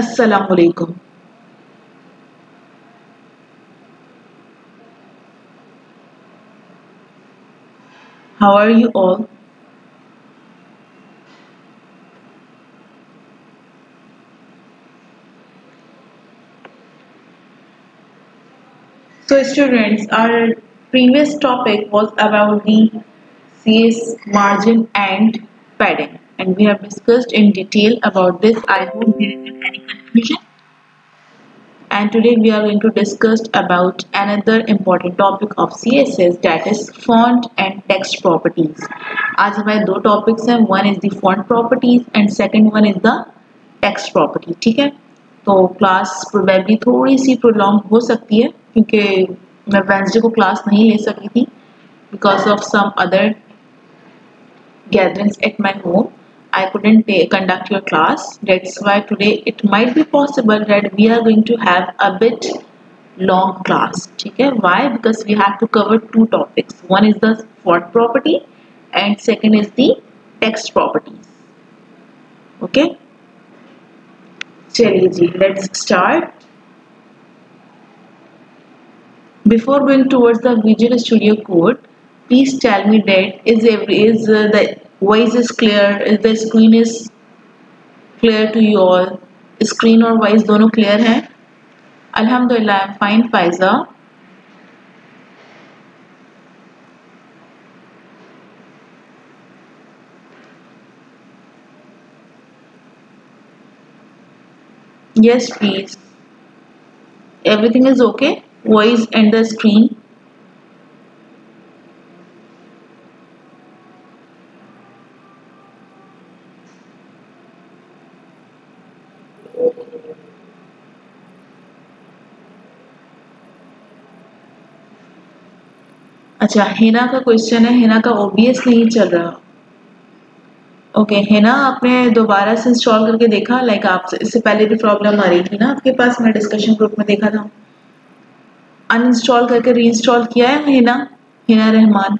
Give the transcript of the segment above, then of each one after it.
Assalamualaikum. How are you all? So students, our previous topic was about the CS margin and padding and we have discussed in detail about this. I hope there isn't any confusion. And today we are going to discuss about another important topic of CSS that is font and text properties. आज हमारे दो topics हैं one is the font properties and second one is the text property ठीक है तो class probably थोड़ी सी prolong हो सकती है क्योंकि मैं वेंसडे को क्लास नहीं ले सकी थी because of some other gatherings at my home I couldn't take, conduct your class that's why today it might be possible that we are going to have a bit long class ठीक है why because we have to cover two topics one is the font property and second is the text properties okay चलिए जी let's start before going towards the Visual Studio Code please tell me that is every is uh, the voice is clear is the screen is clear to you all screen और voice दोनों clear हैं अल्हम्दुलिल्लाह I'm fine Faiza yes please everything is okay voice and the screen अच्छा हिना का question है हिना का OBS नहीं चल रहा। ओके okay, हिना आपने दोबारा से इंस्टॉल करके देखा? लाइक आप इससे पहले भी प्रॉब्लम आ रही थी ना आपके पास? मैं डिस्कशन ग्रुप में देखा था। अनइंस्टॉल करके रीइंस्टॉल किया है हिना? हिना रहमान।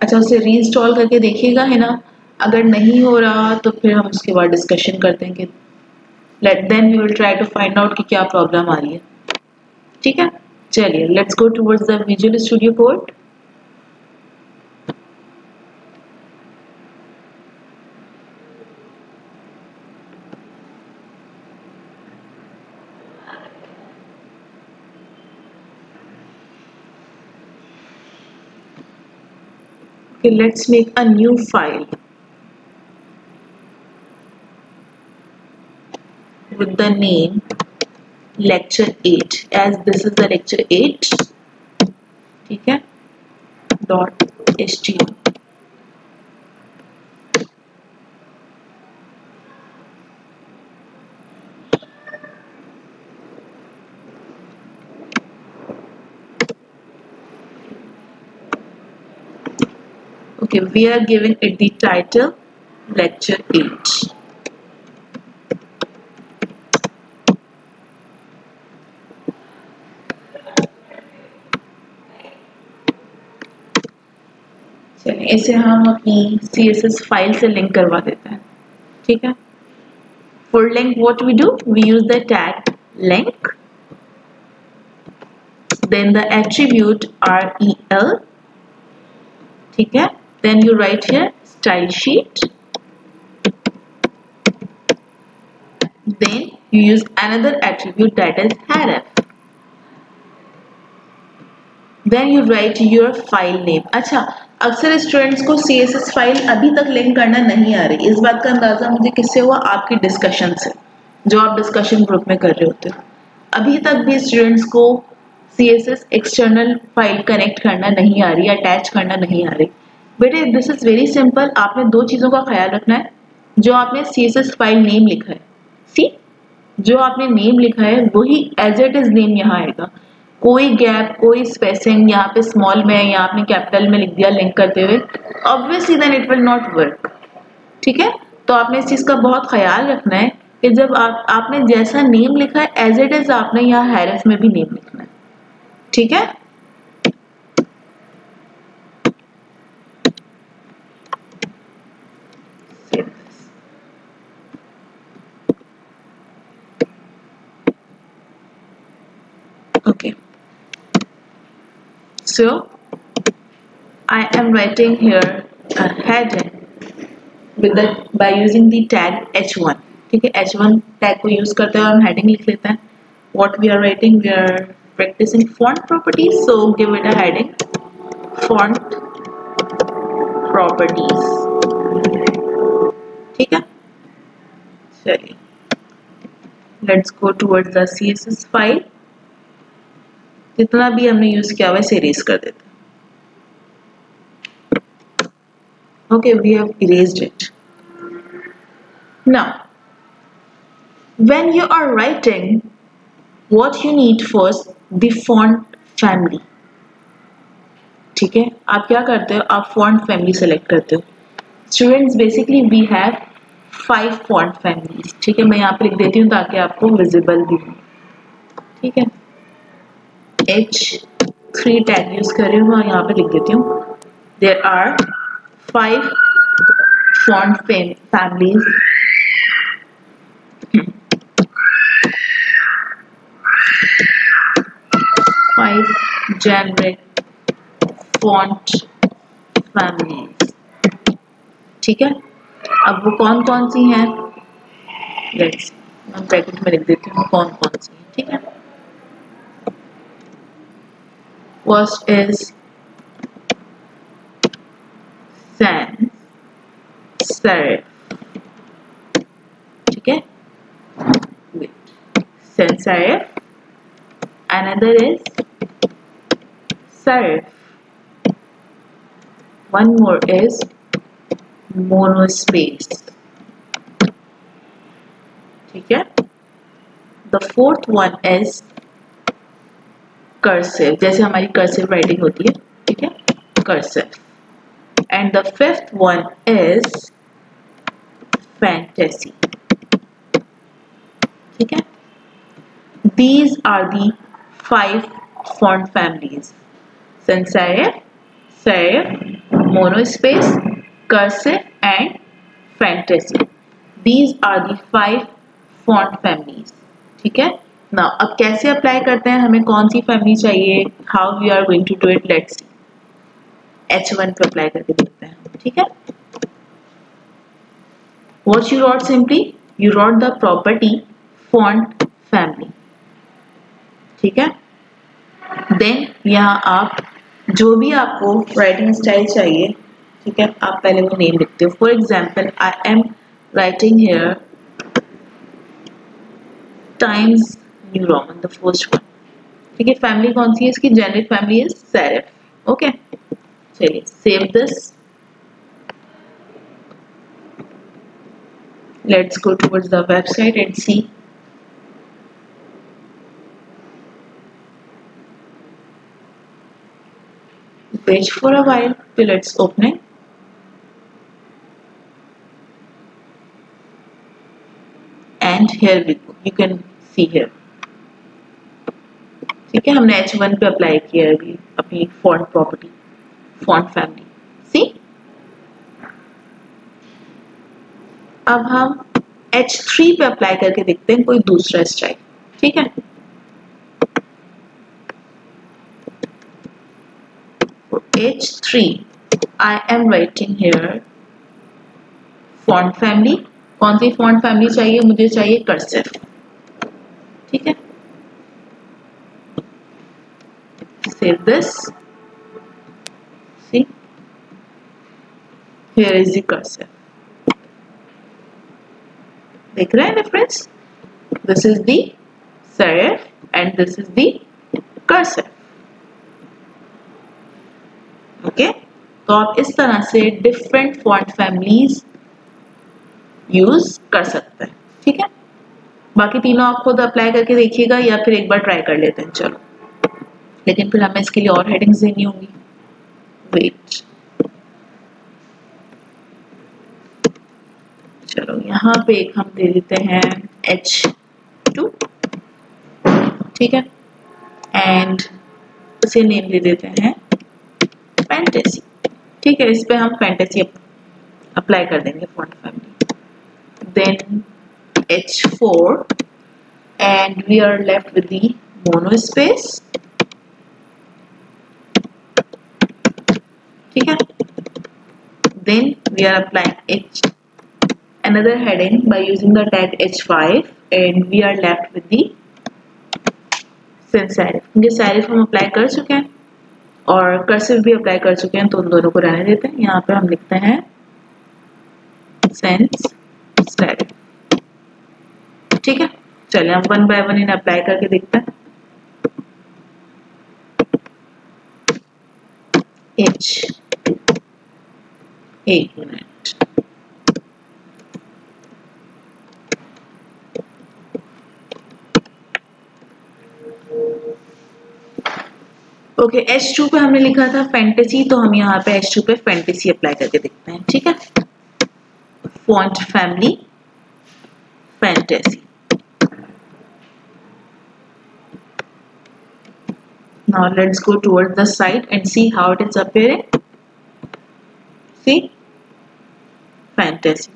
अच्छा उसे रीइंस्टॉल करके देखिएगा हिना। अगर नहीं हो रहा तो फिर हम उसके बाद डिस्कशन करते हैं कि let then we will try to find out कि क्या प्रॉब्लम आ रही है। ठीक है? चलिए let's go towards the visual studio code okay, let's make a new file. with the name lecture 8 as this is the lecture 8 ठीक है dot html okay we are giving it the title lecture 8 इसे हम अपनी C S S file से link करवा देते हैं। ठीक है? Full link what we do we use the tag link then the attribute R E L ठीक है? Then you write here style sheet then you use another attribute that is href then you write your file name. acha अक्सर students को C S S file अभी तक link करना नहीं आ रही। इस बात का अंदाज़ा मुझे किससे हुआ? आपकी डिस्कशन से, जो आप डिस्कशन ग्रुप में कर रहे होते हो। अभी तक भी स्टूडेंट्स को C S S external file connect करना नहीं आ रही अटैच करना नहीं आ रही। बेटे दिस इज़ वेरी सिंपल आपने दो चीज़ों का ख्याल रखना है। जो आपने C S S file name लिखा है। सी जो आपने नेम लिखा है, वही एज इट इज़ नेम यहाँ आएगा। कोई गैप कोई स्पेसिंग यहाँ पे स्मॉल में है, यहाँ आपने कैपिटल में लिख दिया लिंक करते हुए obviously then it will not work ठीक है? तो आपने इस चीज़ का बहुत ख्याल रखना है कि जब आप, आपने जैसा नेम लिखा है एज इट इज़ आपने यहाँ हैरफ में भी नेम लिखना है। ठीक है? Okay. So I am writing here a heading with the by using the tag h1 ठीक है h1 tag को use करते हुए हम heading लिख लेते हैं what we are writing we are practicing font properties so give it a heading font properties ठीक है चलिए let's go towards the css file जितना भी हमने यूज़ किया हुआ है इरेज कर देते okay, we have erased it. Now, when you are writing, what you need first, the font family. ठीक है? आप क्या करते हो? आप फॉन्ट फैमिली सेलेक्ट करते हो। Students basically we have five font families ठीक है? मैं यहाँ पे लिख देती हूँ ताकि आपको विजिबल भी हो। ठीक है? एच थ्री टैग यूज़ कर रही हूँ मैं यहाँ पे लिख देती हूँ। There are five fam, families. Five generic font families. ठीक है? अब वो कौन कौन सी हैं? लेट्स मैं ब्रैकेट में लिख देती हूँ कौन कौन सी हैं? ठीक है? First is sans serif. Okay? Wait. Sans serif. Another is serif. One more is monospace. Okay? The fourth one is cursive जैसे हमारी कर्सिव राइटिंग होती है, ठीक है? Cursive and the fifth one is fantasy ठीक है? These are the five font families sans serif monospace cursive and fantasy these are the five font families ठीक है? ना, अब कैसे अप्लाई करते हैं? हमें कौन सी फैमिली चाहिए? How we are going to do it let's H one पे अप्लाई करके देखते हैं, ठीक है? What you wrote simply you wrote the property font family ठीक है? देन यहाँ आप जो भी आपको राइटिंग स्टाइल चाहिए, ठीक है? आप पहले वो नेम लिखते हो। For example I am writing here Times New Roman the first one ठीक है फैमिली कौन सी है इसकी? जेनरिक फैमिली है सैरफ ओके चलिए save this let's go towards the website and see page for a while pilates opening and here we go. You can see here. ठीक है हमने H1 पे अप्लाई किया है अभी, अपनी font property font family see अब हम H3 पे अप्लाई करके देखते हैं, कोई दूसरा स्टाइल ठीक है? For H3 I am writing here font family कौन सी फॉन्ट फैमिली चाहिए? मुझे चाहिए कर्सिव ठीक है? Save this. See? Here is the cursor. देख रहे difference this is the serif and this is the cursor. Okay? तो आप इस तरह से डिफरेंट फॉन्ट फैमिलीज़ यूज़ कर सकते हैं। ठीक है? बाकी तीनों आप खुद अप्लाई करके देखिएगा या फिर एक बार ट्राई कर लेते हैं। चलो। लेकिन फिर हमें इसके लिए और हेडिंग्स देनी होंगी। वेट चलो, यहाँ पे एक हम दे देते हैं एच टू ठीक है? एंड उसे नेम दे देते हैं फैंटेसी ठीक है, इस पे हम फैंटेसी अप्लाई कर देंगे font family then H four and we are left with the monospace ठीक है? Then we are applying H another head in using the tag H five and we are left with the serif क्योंकि हम apply कर चुके हैं और cursive भी apply कर चुके हैं तो उन दोनों को रहने देते हैं। यहाँ पे हम लिखते हैं सेंस सेरिफ ठीक है? चलिए हम वन बाय वन इन्हें अप्लाई करके देखते हैं। H minute okay H two पे हमने लिखा था फैंटेसी तो हम यहाँ पे एच टू पे फैंटेसी अप्लाई करके देखते हैं, ठीक है? Font family fantasy now let's go towards the side and see how it is appearing. See? Fantasy.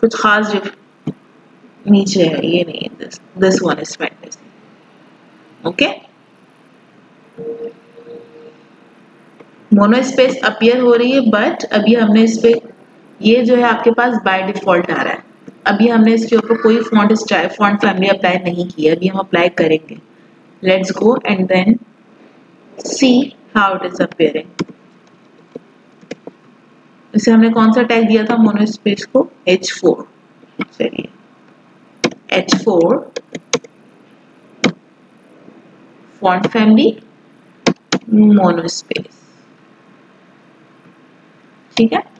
कुछ खास नीचे है, ये नहीं this this one is fantasy. Okay? Monospace appear हो रही है बट अभी हमने इस पे, ये जो है आपके पास बाय डिफ़ॉल्ट आ रहा है। अभी हमने इसके ऊपर कोई font style font family apply नहीं किया, अभी हम अप्लाई करेंगे। Let's go and then see how it is appearing इसे हमने कौन सा टैग दिया था? मोनो स्पेस को एच फोर चलिए। H four font family monospace ठीक है?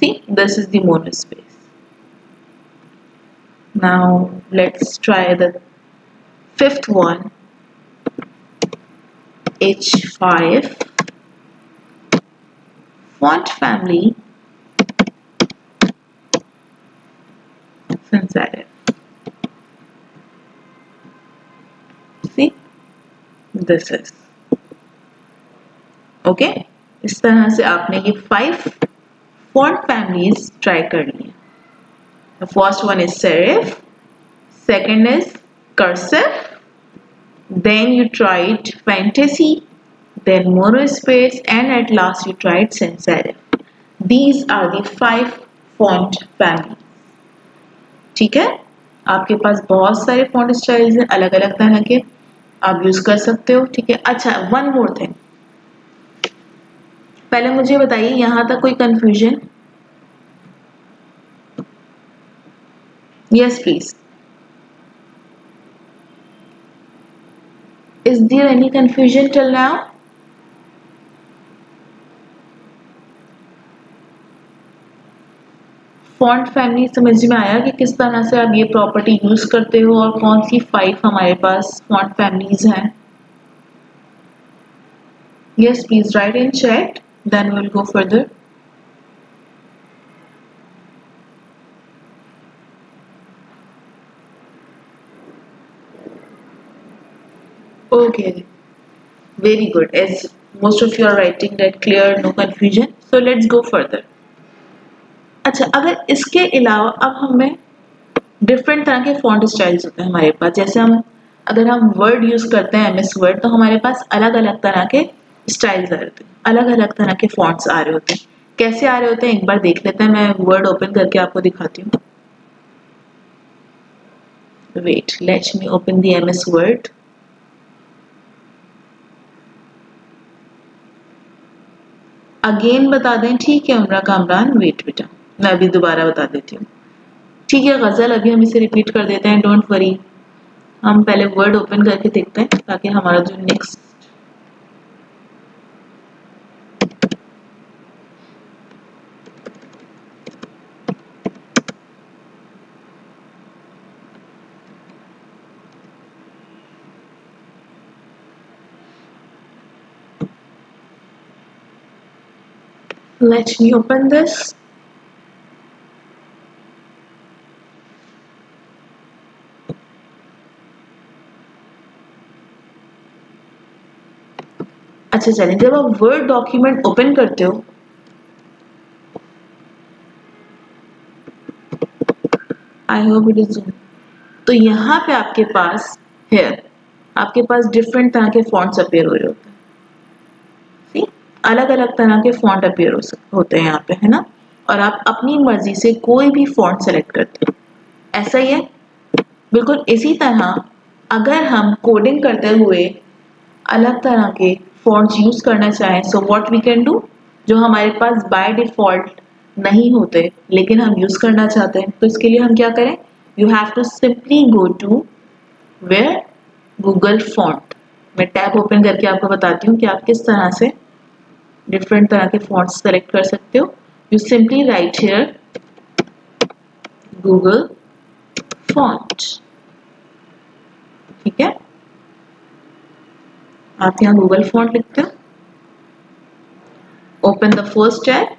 See, this is the monospace. Now, let's try the fifth one. H5 font family. Sincere. See, this is. Okay. इस तरह से आपने ये फाइव फॉन्ट फैमिलीज़ ट्राई करनी है first one is serif second is cursive then you tried fantasy, then monospace, and at last you tried sans serif. These are the five font families. ठीक है आपके पास बहुत सारे फॉन्ट स्टाइल्स हैं अलग अलग तरह के आप यूज़ कर सकते हो ठीक है अच्छा वन मोर थिंग पहले मुझे बताइए यहाँ तक कोई confusion yes please is there any confusion till now font family समझ में आया कि किस तरह से आप ये प्रॉपर्टी यूज़ करते हो और कौन सी फाइव हमारे पास फॉन्ट फैमिलीज़ हैं? Yes please write in chat then we'll go further. Okay. Very good. As most of you are writing that clear, no confusion. So, let's go further. अच्छा अगर इसके अलावा अब हमें डिफरेंट तरह के फॉन्ट स्टाइल्स होते हैं हमारे पास। जैसे हम, अगर हम वर्ड यूज़ करते हैं एम एस वर्ड तो हमारे पास अलग अलग तरह के स्टाइल्स आ रहे होते हैं। अलग अलग तरह के फॉन्ट्स आ रहे होते हैं। कैसे आ रहे होते हैं? एक बार देख लेते हैं। मैं वर्ड ओपन करके आपको दिखाती हूँ। Wait let me open the M S Word again बता दें, ठीक है, उमरा कामरान वेट बेटा, मैं अभी दोबारा बता देती हूँ। ठीक है, गज़ल अभी हम इसे रिपीट कर देते हैं डोंट वरी हम पहले वर्ड ओपन करके देखते हैं, ताकि हमारा जो next let me open this. अच्छा चलिए, जब आप वर्ड डॉक्यूमेंट ओपन करते हो आई होप इट इज़ तो यहाँ पे आपके पास है। आपके पास डिफरेंट तरह के फॉन्ट्स अपेयर हो रहे होते हैं। अलग अलग तरह के फॉन्ट अपेयर हो होते हैं यहाँ पे, है ना? और आप अपनी मर्ज़ी से कोई भी फॉन्ट सेलेक्ट करते हैं। ऐसा ही है। बिल्कुल इसी तरह अगर हम कोडिंग करते हुए अलग तरह के फॉन्ट्स यूज़ करना चाहें so what we can do जो हमारे पास बाय डिफ़ॉल्ट नहीं होते, लेकिन हम यूज़ करना चाहते हैं तो इसके लिए हम क्या करें? You have to simply go to where Google font मैं टैब ओपन करके आपको बताती हूँ कि आप किस तरह से डिफरेंट तरह के फॉन्ट्स सेलेक्ट कर सकते हो। You simply write here Google font ठीक है? आप यहाँ गूगल फॉन्ट लिखते हो। ओपन द फ़र्स्ट टैब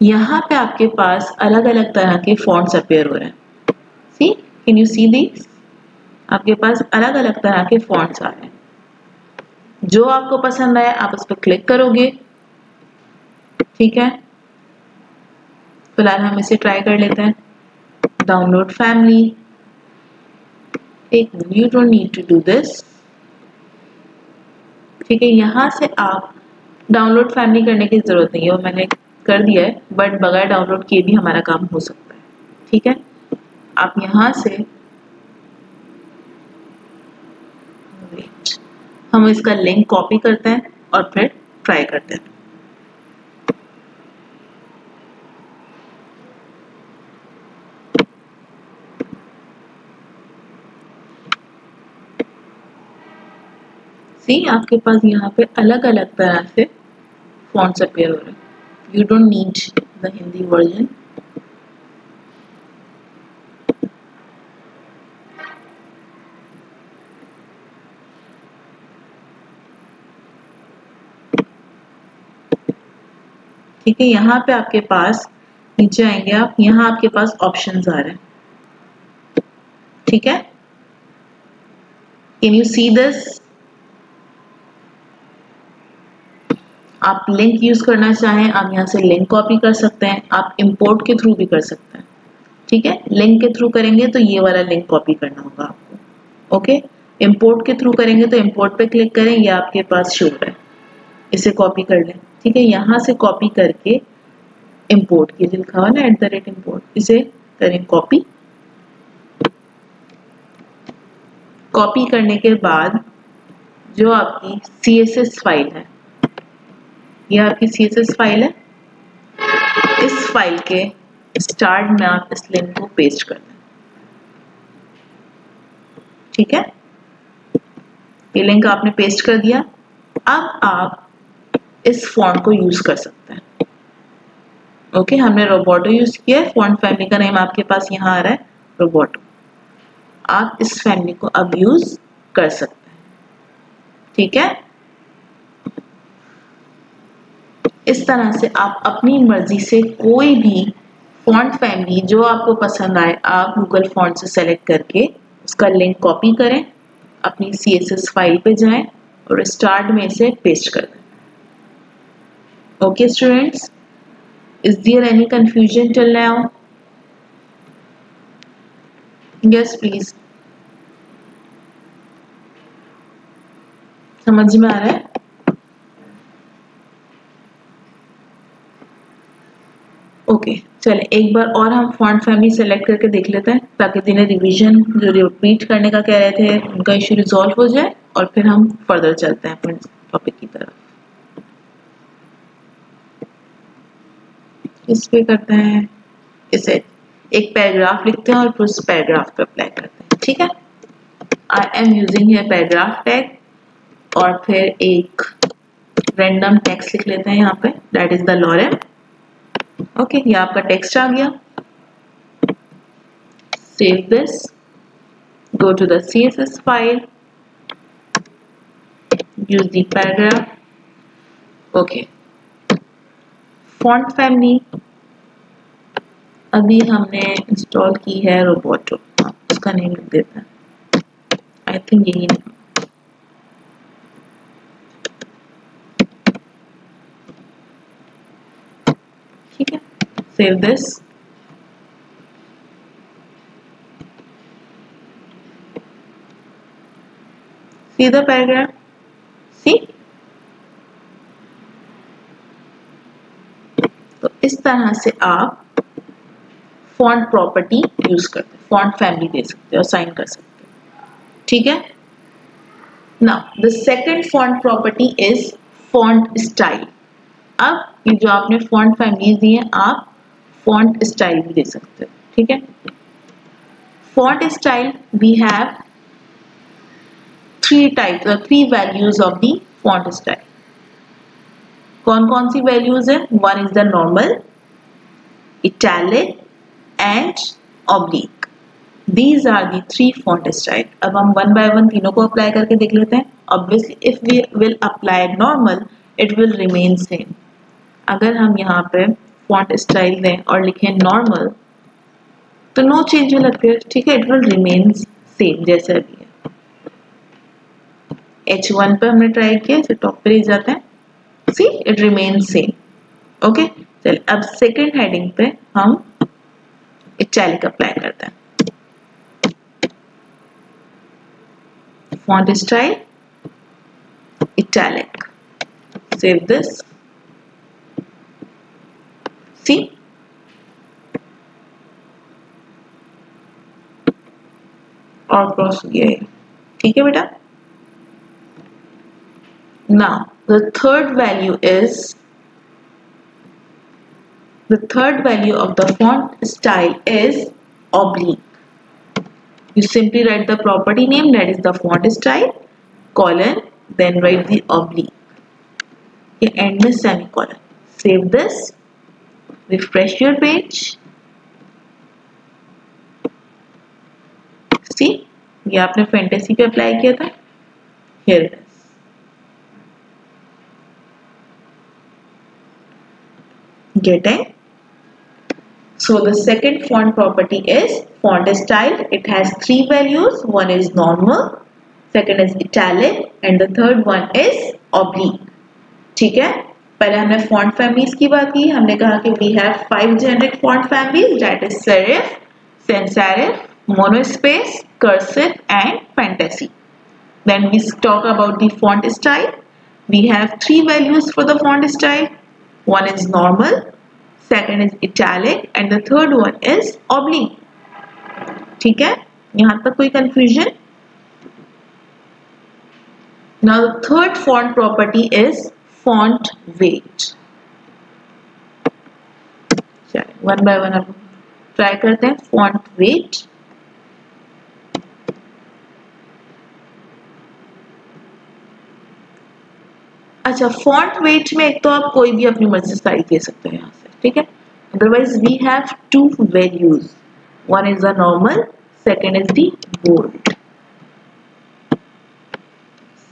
यहाँ पे आपके पास अलग अलग तरह के फॉन्ट्स अपेयर हो रहे हैं। See can you see this आपके पास अलग अलग तरह के फॉन्ट्स आ रहे हैं। जो आपको पसंद आए, आप उस पर क्लिक करोगे। ठीक है? फ़िलहाल हम इसे ट्राई कर लेते हैं। डाउनलोड फैमिली एक you don't need to do this ठीक है, यहाँ से आप डाउनलोड फैमिली करने की ज़रूरत नहीं है और मैंने कर दिया है बट बगैर डाउनलोड किए भी हमारा काम हो सकता है। ठीक है? आप यहाँ से हम इसका लिंक कॉपी करते हैं और फिर ट्राई करते हैं। सी आपके पास यहाँ पे अलग अलग तरह से फॉन्ट्स अपेयर हो रहे हैं। You don't need the Hindi version. ठीक है, यहाँ पे आपके पास नीचे आएँगे आप, यहाँ आपके पास ऑप्शंस आ रहे हैं। ठीक है? कैन यू सी दिस आप लिंक यूज़ करना चाहें, आप यहाँ से लिंक कॉपी कर सकते हैं, आप इंपोर्ट के थ्रू भी कर सकते हैं। ठीक है? लिंक के थ्रू करेंगे तो ये वाला लिंक कॉपी करना होगा आपको। ओके इंपोर्ट के थ्रू करेंगे तो इंपोर्ट पे क्लिक करें, ये आपके पास शो है। इसे कॉपी कर लें। ठीक है, यहाँ से कॉपी करके इंपोर्ट के लिए लिखा हुआ ना एट द रेट इम्पोर्ट इसे करें कॉपी कॉपी करने के बाद जो आपकी सी एस एस फ़ाइल है, ये आपकी सी एस एस फ़ाइल है, इस फ़ाइल के स्टार्ट में आप इस लिंक को पेस्ट कर दें ठीक है? ये लिंक आपने पेस्ट कर दिया। अब आप इस फॉन्ट को यूज़ कर सकते हैं। ओके okay, हमने रोबोटो यूज़ किया है। फॉन्ट फैमिली का नेम आपके पास यहाँ आ रहा है रोबोटो आप इस फैमिली को अब यूज़ कर सकते हैं। ठीक है? इस तरह से आप अपनी मर्ज़ी से कोई भी फॉन्ट फैमिली जो आपको पसंद आए आप गूगल फॉन्ट से सेलेक्ट करके उसका लिंक कॉपी करें अपनी सी एस एस फ़ाइल पे जाएँ और स्टार्ट में से पेस्ट कर दें। Okay students is there any confusion till now yes please समझ में आ रहा है? ओके okay, चले एक बार और हम फॉन्ट फैमिली सेलेक्ट करके देख लेते हैं ताकि जिन्हें रिवीजन जो रिपीट करने का कह रहे थे उनका इशू रिजॉल्व हो जाए और फिर हम फर्दर चलते हैं अपने टॉपिक की तरफ़। इस पे करते हैं। इसे एक पैराग्राफ लिखते हैं और फिर उस पैराग्राफ पे अप्लाई करते हैं। ठीक है? आई एम यूजिंग है पैराग्राफ टैग और फिर एक रैंडम टेक्स्ट लिख लेते हैं यहाँ पे। That is the lorem okay ये आपका टेक्स्ट आ गया। Save this go to the css file use the paragraph okay font family अभी हमने इंस्टॉल की है रोबोटो उसका नेम लिख देते हैं। आई थिंक यही नेम ठीक है। सेव दिस सीधा पैराग्राफ सी इस तरह से आप फॉन्ट प्रॉपर्टी यूज़ करते फॉन्ट फैमिली दे सकते हो साइन कर सकते हो। ठीक है? Now the second font property is font style अब ये जो आपने फॉन्ट फैमिलीज़ दी हैं, आप फॉन्ट स्टाइल भी दे सकते हो। ठीक है? Font style, we have three types or three values of the font style. कौन कौन सी वैल्यूज़ है? One is the normal italic and oblique these are the three font style अब हम वन बाय वन तीनों को अप्लाई करके देख लेते हैं। Obviously if we will apply normal it will remain same अगर हम यहाँ पे फॉन्ट स्टाइल दें और लिखें नॉर्मल तो नो चेंज विल अपियर ठीक है? इट विल रिमेन सेम जैसे अभी है। एच वन पे हमने ट्राई किया इसे टॉप पे ले जाते हैं। See it remain same okay चलिए अब सेकेंड हेडिंग पे हम इटैलिक अप्लाई करते हैं. Font style, italic. Save this. See? और क्रॉस है ठीक है बेटा? Now the third value is the third value of the font style is oblique you simply write the property name that is the font style colon then write the oblique okay, end में semicolon save this refresh your page सी ये आपने fantasy पे apply किया था here it is getting so the second font property is font style it has three values one is normal second is italic and the third one is oblique ठीक है पहले हमने font families की बात की हमने कहा कि we have five generic font families that is serif sans serif monospace, cursive and fantasy. Then we talk about the font style. We have three values for the font style. One is normal, second is italic and the third one is oblique. ठीक है यहाँ तक कोई confusion? Now the third font property is font weight. one by one अब try करते हैं font weight. अच्छा font weight में एक तो आप कोई भी अपनी मर्ज़ी साइज़ दे सकते हैं यहाँ से, ठीक है? Otherwise we have two values one is the normal second is the bold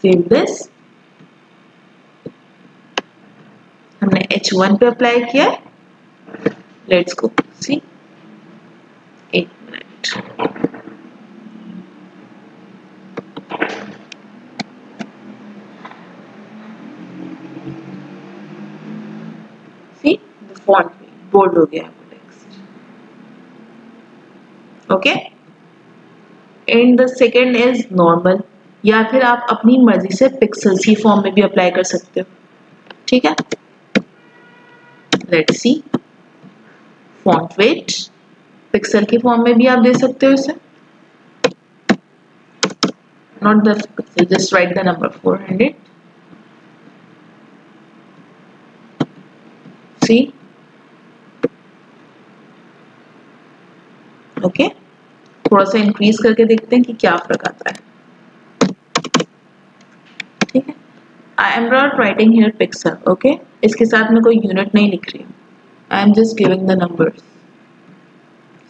save this हमने H1 पे अप्लाई किया लेट्स गो सी एक मिनट फॉन्ट बोल्ड हो गया text okay and the second is normal या फिर आप अपनी मर्ज़ी से पिक्सल्स की फॉर्म में भी अप्लाई कर सकते हो। ठीक है? Let's see font weight pixel के फॉर्म में भी आप दे सकते हो इसे। Not the pixel, just write the number 400 see? Okay थोड़ा सा इंक्रीज करके देखते हैं कि क्या फ़र्क आता है। ठीक है? I am not writing here pixel okay इसके साथ मैं कोई यूनिट नहीं लिख रही हूँ। I am just giving the numbers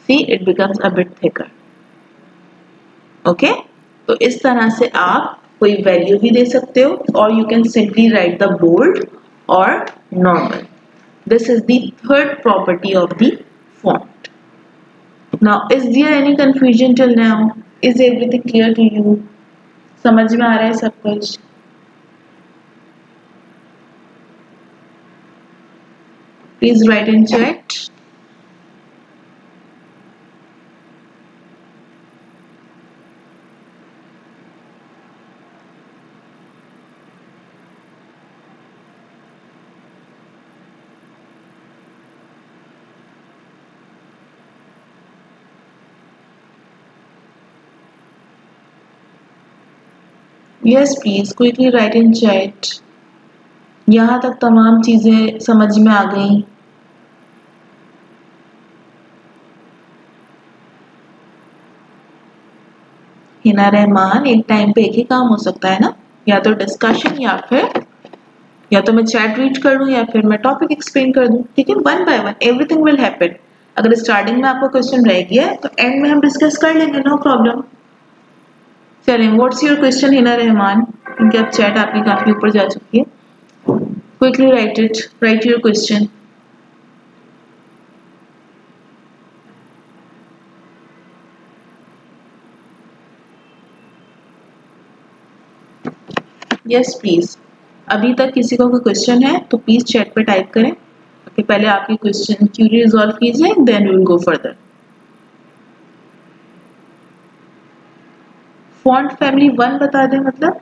see it becomes a bit thicker okay तो इस तरह से आप कोई वैल्यू भी दे सकते हो और you can simply write the bold और normal this is the third property of the font Now, is there any confusion till now? Is everything clear to you? समझ में आ रहा है सब कुछ Please write in chat. Yes please quickly write in chat यहाँ तक तमाम चीज़ें समझ में आ गई। हिना रहमान, एक टाइम पे एक ही काम हो सकता है ना? या तो डिस्कशन या फिर, या तो मैं चैट रीड कर लूँ या फिर मैं टॉपिक एक्सप्लेन कर दूँ। ठीक है one by one everything will happen अगर स्टार्टिंग में आपको क्वेश्चन रह गया तो एंड में हम डिस्कस कर लेंगे नो प्रॉब्लम चलें what's your question Hina Rahman क्योंकि अब चैट आपकी काफ़ी ऊपर जा चुकी है। Quickly write it write your question yes please अभी तक किसी को कोई क्वेश्चन है तो प्लीज़ चैट पे टाइप करें। okay, पहले आपकी क्वेश्चन क्यूरी रिजॉल्व कीजिए then will go further font family one बता दें मतलब?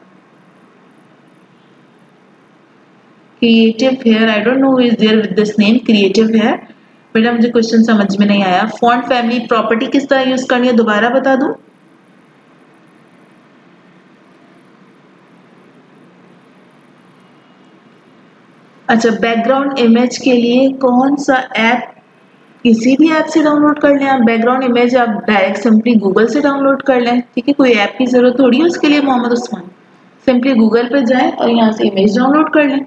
Creative here I don't know is there with this name creative here बेटा मुझे क्वेश्चन समझ में नहीं आया। फॉन्ट फैमिली प्रॉपर्टी किस तरह यूज़ करनी है, दोबारा बता दूँ? अच्छा बैकग्राउंड इमेज के लिए कौन सा ऐप किसी भी ऐप से डाउनलोड कर लें। आप बैकग्राउंड इमेज आप डायरेक्ट सिंपली गूगल से डाउनलोड कर लें। ठीक है, कोई ऐप की ज़रूरत थोड़ी है उसके लिए मोहम्मद उस्मान। सिंपली गूगल पर जाएँ और यहाँ से इमेज डाउनलोड कर लें।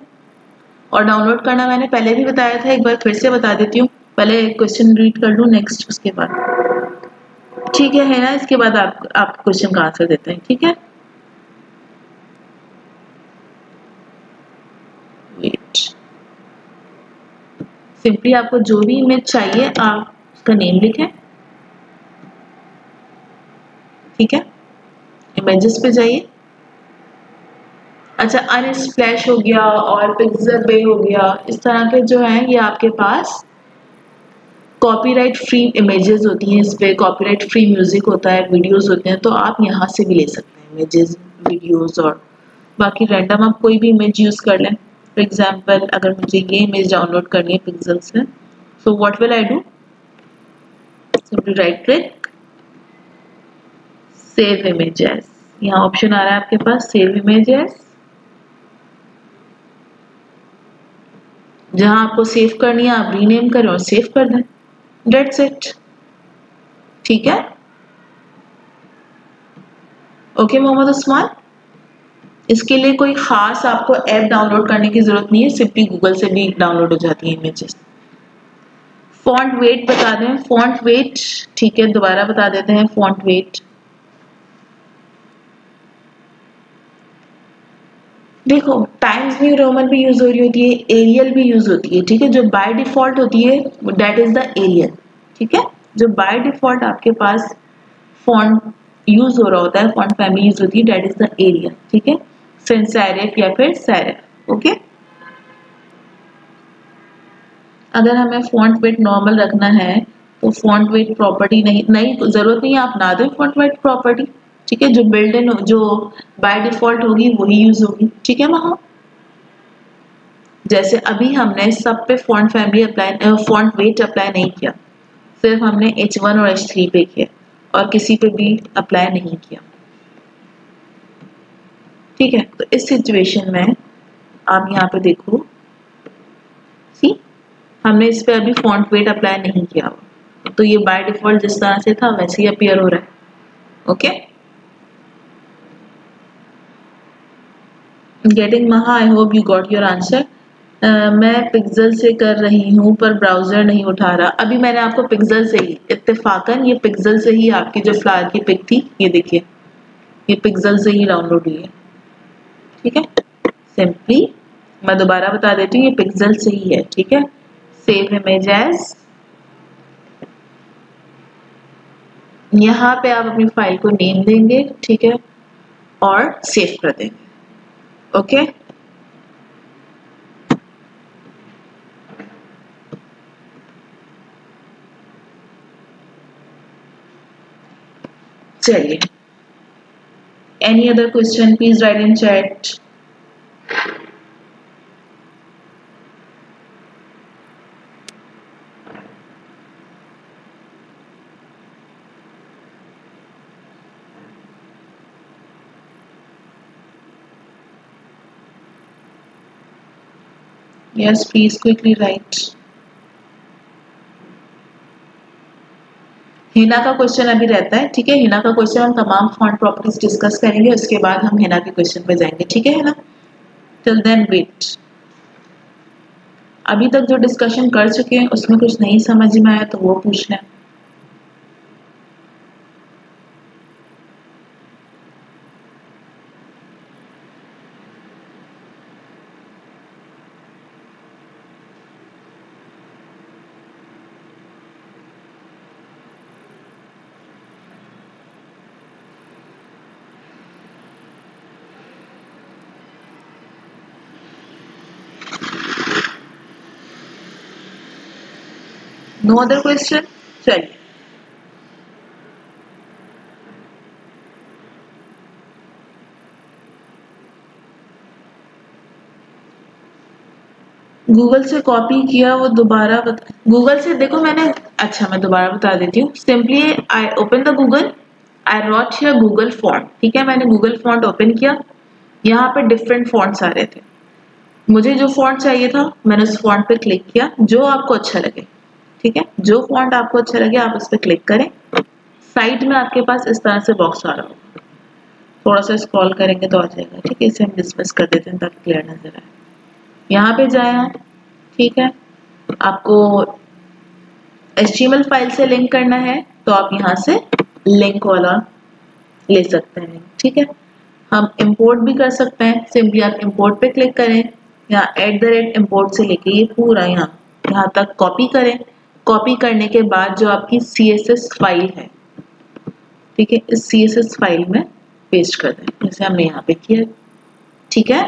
और डाउनलोड करना मैंने पहले भी बताया था, एक बार फिर से बता देती हूँ। पहले क्वेश्चन रीड कर लूँ नेक्स्ट उसके बाद। ठीक है है ना? इसके बाद आप आप क्वेश्चन का आंसर देते हैं। ठीक है? सिंपली आपको जो भी इमेज चाहिए, आप उसका नेम लिखें। ठीक है? इमेजेस पे जाइए। अच्छा अन स्प्लैश हो गया और पिक्सल बे हो गया, इस तरह के जो हैं, ये आपके पास कॉपीराइट फ्री इमेजेस होती हैं, इस पर कॉपीराइट फ्री म्यूज़िक होता है वीडियोस होते हैं तो आप यहाँ से भी ले सकते हैं इमेजेस वीडियोस और बाकी रैंडम आप कोई भी इमेज यूज़ कर लें। फॉर एग्ज़ाम्पल अगर मुझे ये इमेज डाउनलोड करनी है पिक्सल से so what will I do simply right click save images यहाँ ऑप्शन आ रहा है आपके पास सेव इमेजेस जहाँ आपको सेव करनी है, आप रीनेम करें और सेव कर दें. डेट्स इट ठीक है? ओके मोहम्मद उस्मान इसके लिए कोई ख़ास आपको ऐप डाउनलोड करने की ज़रूरत नहीं है, सिंपली गूगल से भी डाउनलोड हो जाती है इमेजेस फॉन्ट वेट बता दें फॉन्ट वेट ठीक है, दोबारा बता देते हैं फॉन्ट वेट देखो टाइम्स न्यू रोमन भी यूज़ हो रही होती है एरियल भी यूज़ होती है, ठीक है, जो बाय डिफ़ॉल्ट होती है डेट इज़ द एरियल ठीक है? जो बाय डिफ़ॉल्ट आपके पास फॉन्ट यूज़ हो रहा होता है फॉन्ट फैमिली यूज़ होती है डेट इज़ द एरियल ठीक है? सेंस सैरिफ या फिर सैरिफ ओके? अगर हमें फॉन्ट वेट नॉर्मल रखना है तो फॉन्ट वेट प्रॉपर्टी नहीं नहीं, ज़रूरत नहीं है, आप ना दें फॉन्ट वेट प्रॉपर्टी ठीक है? जो बिल्ड इन जो बाय डिफ़ॉल्ट होगी, वही यूज़ होगी, ठीक है वहाँ जैसे अभी हमने सब पे font family apply font weight apply नहीं किया, सिर्फ़ हमने एच वन और एच थ्री पे किया, और किसी पे भी अप्लाई नहीं किया। ठीक है तो इस सिचुएशन में आप यहाँ पे देखो सी हमने इस पर अभी फॉन्ट वेट अप्लाई नहीं किया तो ये बाय डिफ़ॉल्ट जिस तरह से था, वैसे ही अपियर हो रहा है। Okay getting Maha I hope you got your answer मैं पिक्सल से कर रही हूँ, पर ब्राउज़र नहीं उठा रहा। अभी मैंने आपको पिक्सल से ही, इत्तेफाकन, ये पिक्सल से ही आपकी जो फ्लावर की पिक थी, ये देखिए, ये पिक्सल से ही डाउनलोड हुई है। ठीक है? सिंपली मैं दोबारा बता देती हूँ, ये पिक्सल से ही है ठीक है? सेव इमेज एज यहाँ पे आप अपनी फ़ाइल को नेम देंगे, ठीक है? और सेव कर देंगे ओके चलिए। Any other question, please write in chat. Yes, please quickly write. Hina का क्वेश्चन अभी रहता है, ठीक है? हिना का क्वेश्चन हम तमाम फॉन्ट प्रॉपर्टीज़ डिस्कस करेंगे, उसके बाद हम हिना के क्वेश्चन पे जाएँगे, ठीक है ना टिल देन वेट अभी तक जो डिस्कशन कर चुके हैं, उसमें कुछ नहीं समझ में आया तो वो पूछ लें नो अदर क्वेश्चन चलिए गूगल से कॉपी किया, वो दोबारा बता गूगल से देखो मैंने अच्छा मैं दोबारा बता देती हूँ। Simply I open the Google I wrote here Google font ठीक है? मैंने गूगल फॉन्ट ओपन किया। यहाँ पे डिफरेंट फॉन्ट्स आ रहे थे। मुझे जो फॉन्ट चाहिए था, मैंने उस फॉन्ट पे क्लिक किया, जो आपको अच्छा लगे। ठीक है? जो फॉन्ट आपको अच्छा लगे, आप उस पर क्लिक करें। साइड में आपके पास इस तरह से बॉक्स आ रहा होगा। थोड़ा सा स्क्रॉल करेंगे तो आ जाएगा। ठीक है? इसे हम डिस्कस कर देते हैं ताकि क्लियर नज़र आए। यहाँ पे जाए आप। ठीक है? आपको एच फ़ाइल से लिंक करना है तो आप यहाँ से लिंक वाला ले सकते हैं। ठीक है? हम इंपोर्ट भी कर सकते हैं। सिंपली आप इंपोर्ट पे क्लिक करें यहाँ एट द रेट इम्पोर्ट से लेके ये पूरा यहाँ यहाँ तक कॉपी करें। कॉपी करने के बाद जो आपकी सी एस एस फ़ाइल है, ठीक है, इस सी एस एस फ़ाइल में पेस्ट कर दें। जैसे हमने यहाँ पे किया। ठीक है?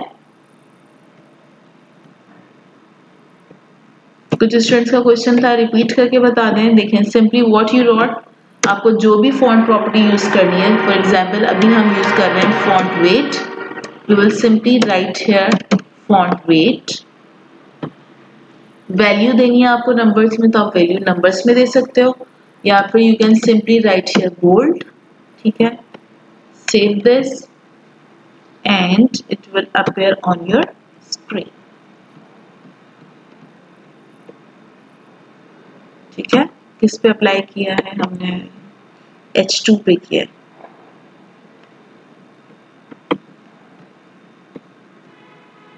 कुछ स्टूडेंट्स का क्वेश्चन था रिपीट करके बता दें। देखें सिंपली व्हाट यू रॉट आपको जो भी फॉन्ट प्रॉपर्टी यूज़ करनी है फॉर एग्जांपल अभी हम यूज़ कर रहे हैं font weight we will simply write here font weight value देनी है आपको नंबर्स में तो आप वैल्यू नंबर्स में दे सकते हो। या फिर you can simply write here bold ठीक है? Save this and it will appear on your screen ठीक है? किस पे अप्लाई किया है? हमने H2 पे किया है।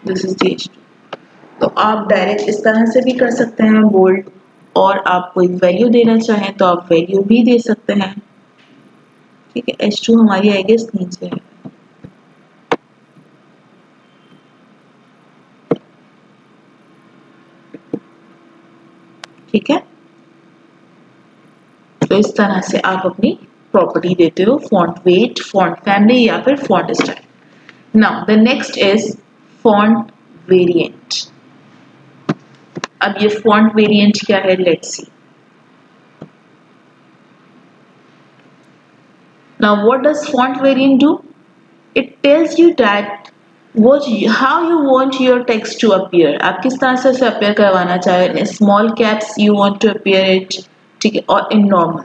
This is the H two तो आप डायरेक्ट इस तरह से भी कर सकते हैं बोल्ड और आप कोई वैल्यू देना चाहें तो आप वैल्यू भी दे सकते हैं। ठीक है एच टू हमारी आई गेस नीचे है। ठीक है? तो इस तरह से आप अपनी प्रॉपर्टी देते हो फॉन्ट वेट फॉन्ट फैमिली या फिर font style now the next is font variant अब ये फॉन्ट वेरिएंट क्या है? Let see now what does font variant do it tells you that what how you want your text to appear आप किस तरह से उसे अपीयर करवाना चाह? रहे हैं small caps you want to appear it ठीक है, और इन नॉर्मल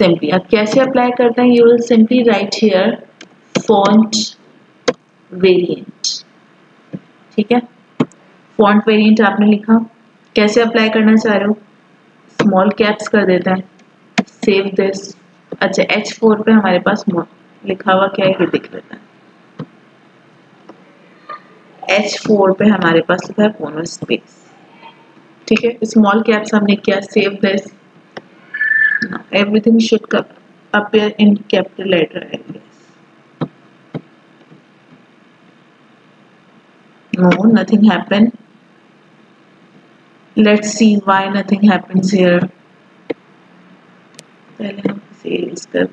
सिंपली आप कैसे अप्लाई करते हैं? You will simply write here font variant ठीक है? फॉन्ट वेरियंट आपने लिखा? कैसे अप्लाई करना चाह रहे हो? स्मॉल कैप्स कर देते हैं। सेव दिस अच्छा एच फोर पे हमारे पास लिखा हुआ क्या है ये देख लेते हैं। एच फोर पे हमारे पास लिखा है फोनो स्पेस ठीक है स्मॉल कैप्स हमने किया save this everything should appear in capital letter I guess. No, nothing happened. let's see why nothing happens here पहले हम इसे erase कर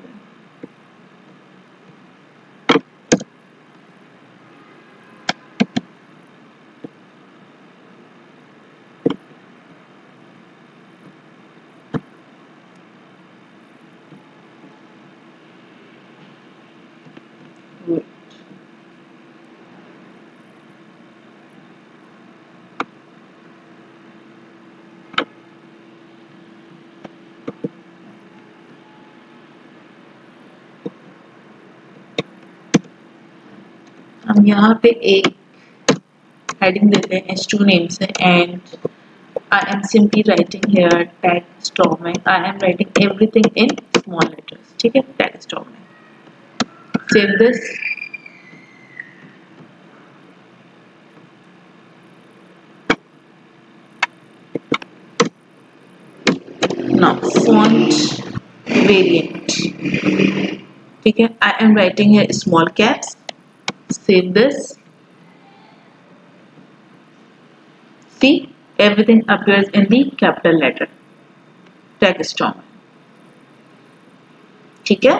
हम यहाँ पे एक हेडिंग देते हैं एच टू नेम से and I am simply writing here tag storming. I am writing everything in small letters. ठीक है tag storming. Save this. Now font variant. है I am writing here small caps. Save this. See everything appears in the capital letter text form ठीक है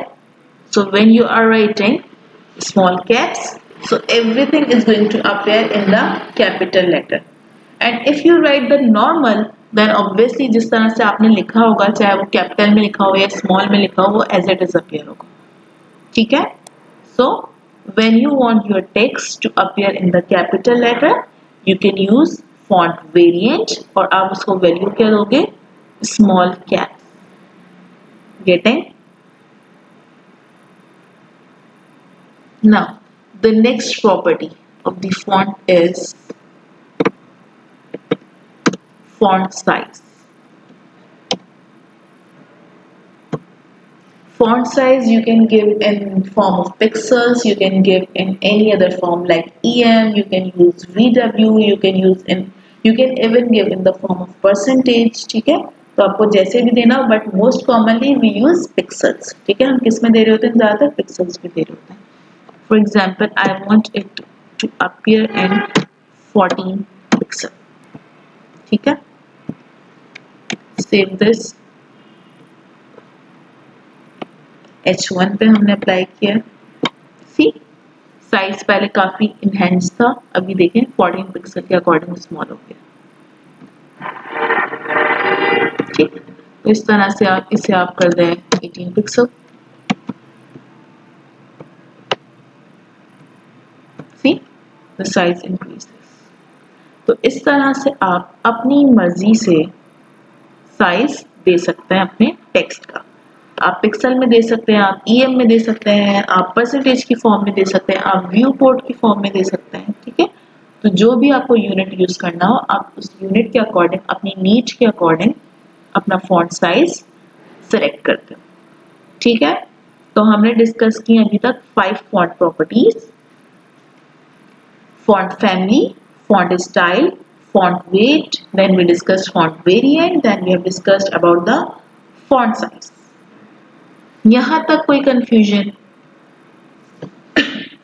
so when you are writing small caps so everything is going to appear in the capital letter and if you write the normal then obviously जिस तरह से आपने लिखा होगा चाहे वो कैपिटल में लिखा हो या स्मॉल में लिखा हो वो एज इट इज़ अपियर होगा ठीक है so when you want your text to appear in the capital letter you can use font variant और आप उसको वैल्यू क्या दोगे small cap getting now the next property of the font is font size font size you can give in form of pixels you can give in any other form like em you can use vw you can use in you can even give in the form of percentage ठीक है तो आपको जैसे भी देना हो but most commonly we use pixels ठीक है हम किस में दे रहे होते हैं ज़्यादातर पिक्सल्स में दे रहे होते हैं for example I want it to appear in 14 pixel ठीक है सेव दिस H1 पे हमने अप्लाई किया सी साइज़ पहले काफ़ी इनहेंस था, अभी देखें 14 पिक्सल के अकॉर्डिंग स्मॉल हो गया। ठीक तो इस तरह से आप, इसे आप कर दें 18 pixel see the size increase तो इस तरह से आप अपनी मर्ज़ी से साइज़ दे सकते हैं अपने टेक्स्ट का। आप पिक्सल में दे सकते हैं, आप ई e में दे सकते हैं, आप परसेंटेज की फॉर्म में दे सकते हैं, आप व्यू पोर्ट की फॉर्म में दे सकते हैं, ठीक है? तो जो भी आपको यूनिट यूज़ करना हो, आप उस यूनिट के अकॉर्डिंग अपनी नीड के अकॉर्डिंग अपना फॉन्ट साइज़ सेलेक्ट करते हो ठीक है? तो हमने डिस्कस की अभी तक five font properties font family font style font weight then we discussed font variant then we have discussed about the font size यहाँ तक कोई कंफ्यूजन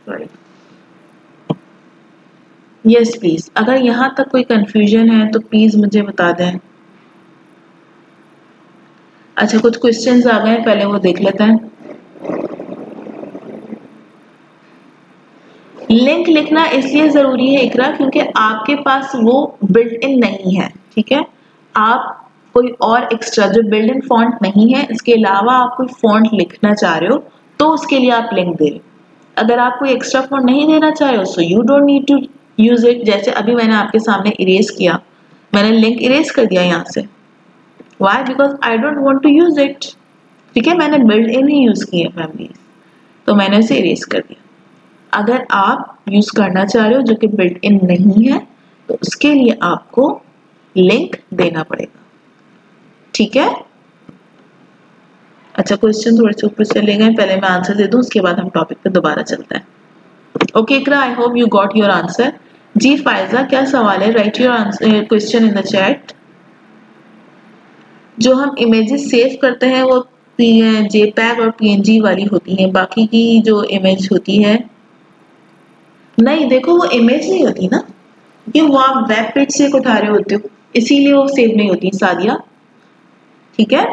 सॉरी यस प्लीज़ अगर यहाँ तक कोई कंफ्यूजन है तो प्लीज़ मुझे बता दें। अच्छा कुछ क्वेश्चंस आ गए पहले वो देख लेते हैं। लिंक लिखना इसलिए ज़रूरी है, इकरा, क्योंकि आपके पास वो बिल्ट इन नहीं है, ठीक है? आप कोई और एक्स्ट्रा जो बिल्ड इन फॉन्ट नहीं है, इसके अलावा आप कोई फॉन्ट लिखना चाह रहे हो तो उसके लिए आप लिंक दे रहे हो। अगर आप कोई एक्स्ट्रा फॉन्ट नहीं देना चाह रहे हो so you don't need to use it जैसे अभी मैंने आपके सामने इरेज किया, मैंने लिंक इरेज कर दिया यहाँ से। Why because I don't want to use it ठीक है, मैंने बिल्ड इन ही यूज़ किया फैमिलीज़ तो मैंने उसे इरेज कर दिया। अगर आप यूज़ करना चाह रहे हो जो कि बिल्ड इन नहीं है तो उसके लिए आपको लिंक देना पड़ेगा। ठीक है? अच्छा क्वेश्चन थोड़े से ऊपर चले गए, पहले मैं आंसर दे दूँ, उसके बाद हम टॉपिक पे दोबारा चलते हैं। Okay Iqra I hope you got your answer ji, Faiza, क्या सवाल है? Write your answer question in the chat जो हम इमेजेस सेव करते हैं, वो जे पैग और पीएनजी वाली होती हैं, बाकी की जो इमेज होती है, नहीं, देखो, वो इमेज नहीं होती ना। क्योंकि वो आप वेब पेज से उठा रहे होते हो, इसीलिए वो सेव नहीं होती, सादिया। ठीक है?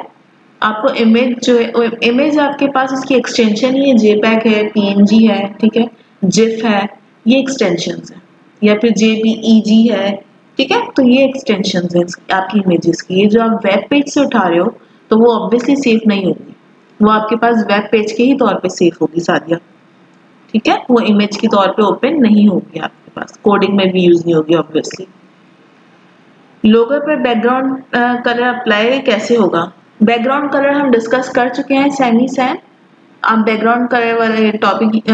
आपको इमेज जो है इमेज आपके पास इसकी एक्सटेंशन ही है जेपैक है पीएनजी है, ठीक है? जिफ है, ये एक्सटेंशन है। या फिर जेपीईजी है, ठीक है? तो ये एक्सटेंशन है आपकी इमेजेस की। ये जो आप वेब पेज से उठा रहे हो तो वो ऑब्वियसली सेफ़ नहीं होगी। वो आपके पास वेब पेज के ही तौर पे सेफ़ होगी सादिया ठीक है? वो इमेज के तौर पे ओपन नहीं होगी आपके पास। कोडिंग में भी यूज़ नहीं होगी ऑब्वियसली लोगो पर बैकग्राउंड कलर अप्लाई कैसे होगा? बैकग्राउंड कलर हम डिस्कस कर चुके हैं सैनी सैन आप बैकग्राउंड कलर वाले topic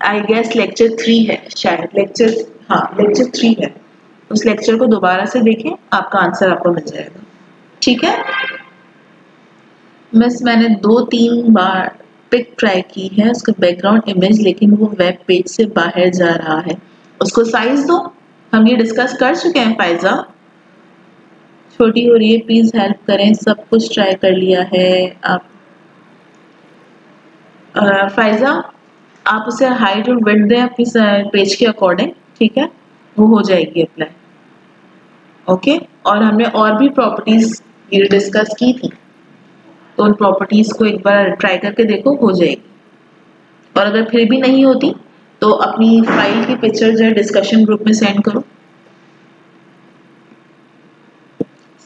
I guess lecture three है शायद। लेक्चर हाँ लेक्चर थ्री है। उस लेक्चर को दोबारा से देखें, आपका आंसर आपको मिल जाएगा। ठीक है? मिस मैंने दो तीन बार पिक ट्राई की है, उसका बैकग्राउंड इमेज लेकिन वो वेब पेज से बाहर जा रहा है। उसको साइज़ दो। हम ये डिस्कस कर चुके हैं फायजा छोटी हो रही है प्लीज़ हेल्प करें। सब कुछ ट्राई कर लिया है आप। फायजा, आप उसे हाइट और वेट दें अपनी पेज के अकॉर्डिंग ठीक है? वो हो जाएगी अप्लाई ओके और हमने और भी प्रॉपर्टीज़ ये डिस्कस की थी। तो उन प्रॉपर्टीज़ को एक बार ट्राई करके देखो, हो जाएगी। और अगर फिर भी नहीं होती तो अपनी फ़ाइल की पिक्चर जो है डिस्कशन ग्रुप में सेंड करो।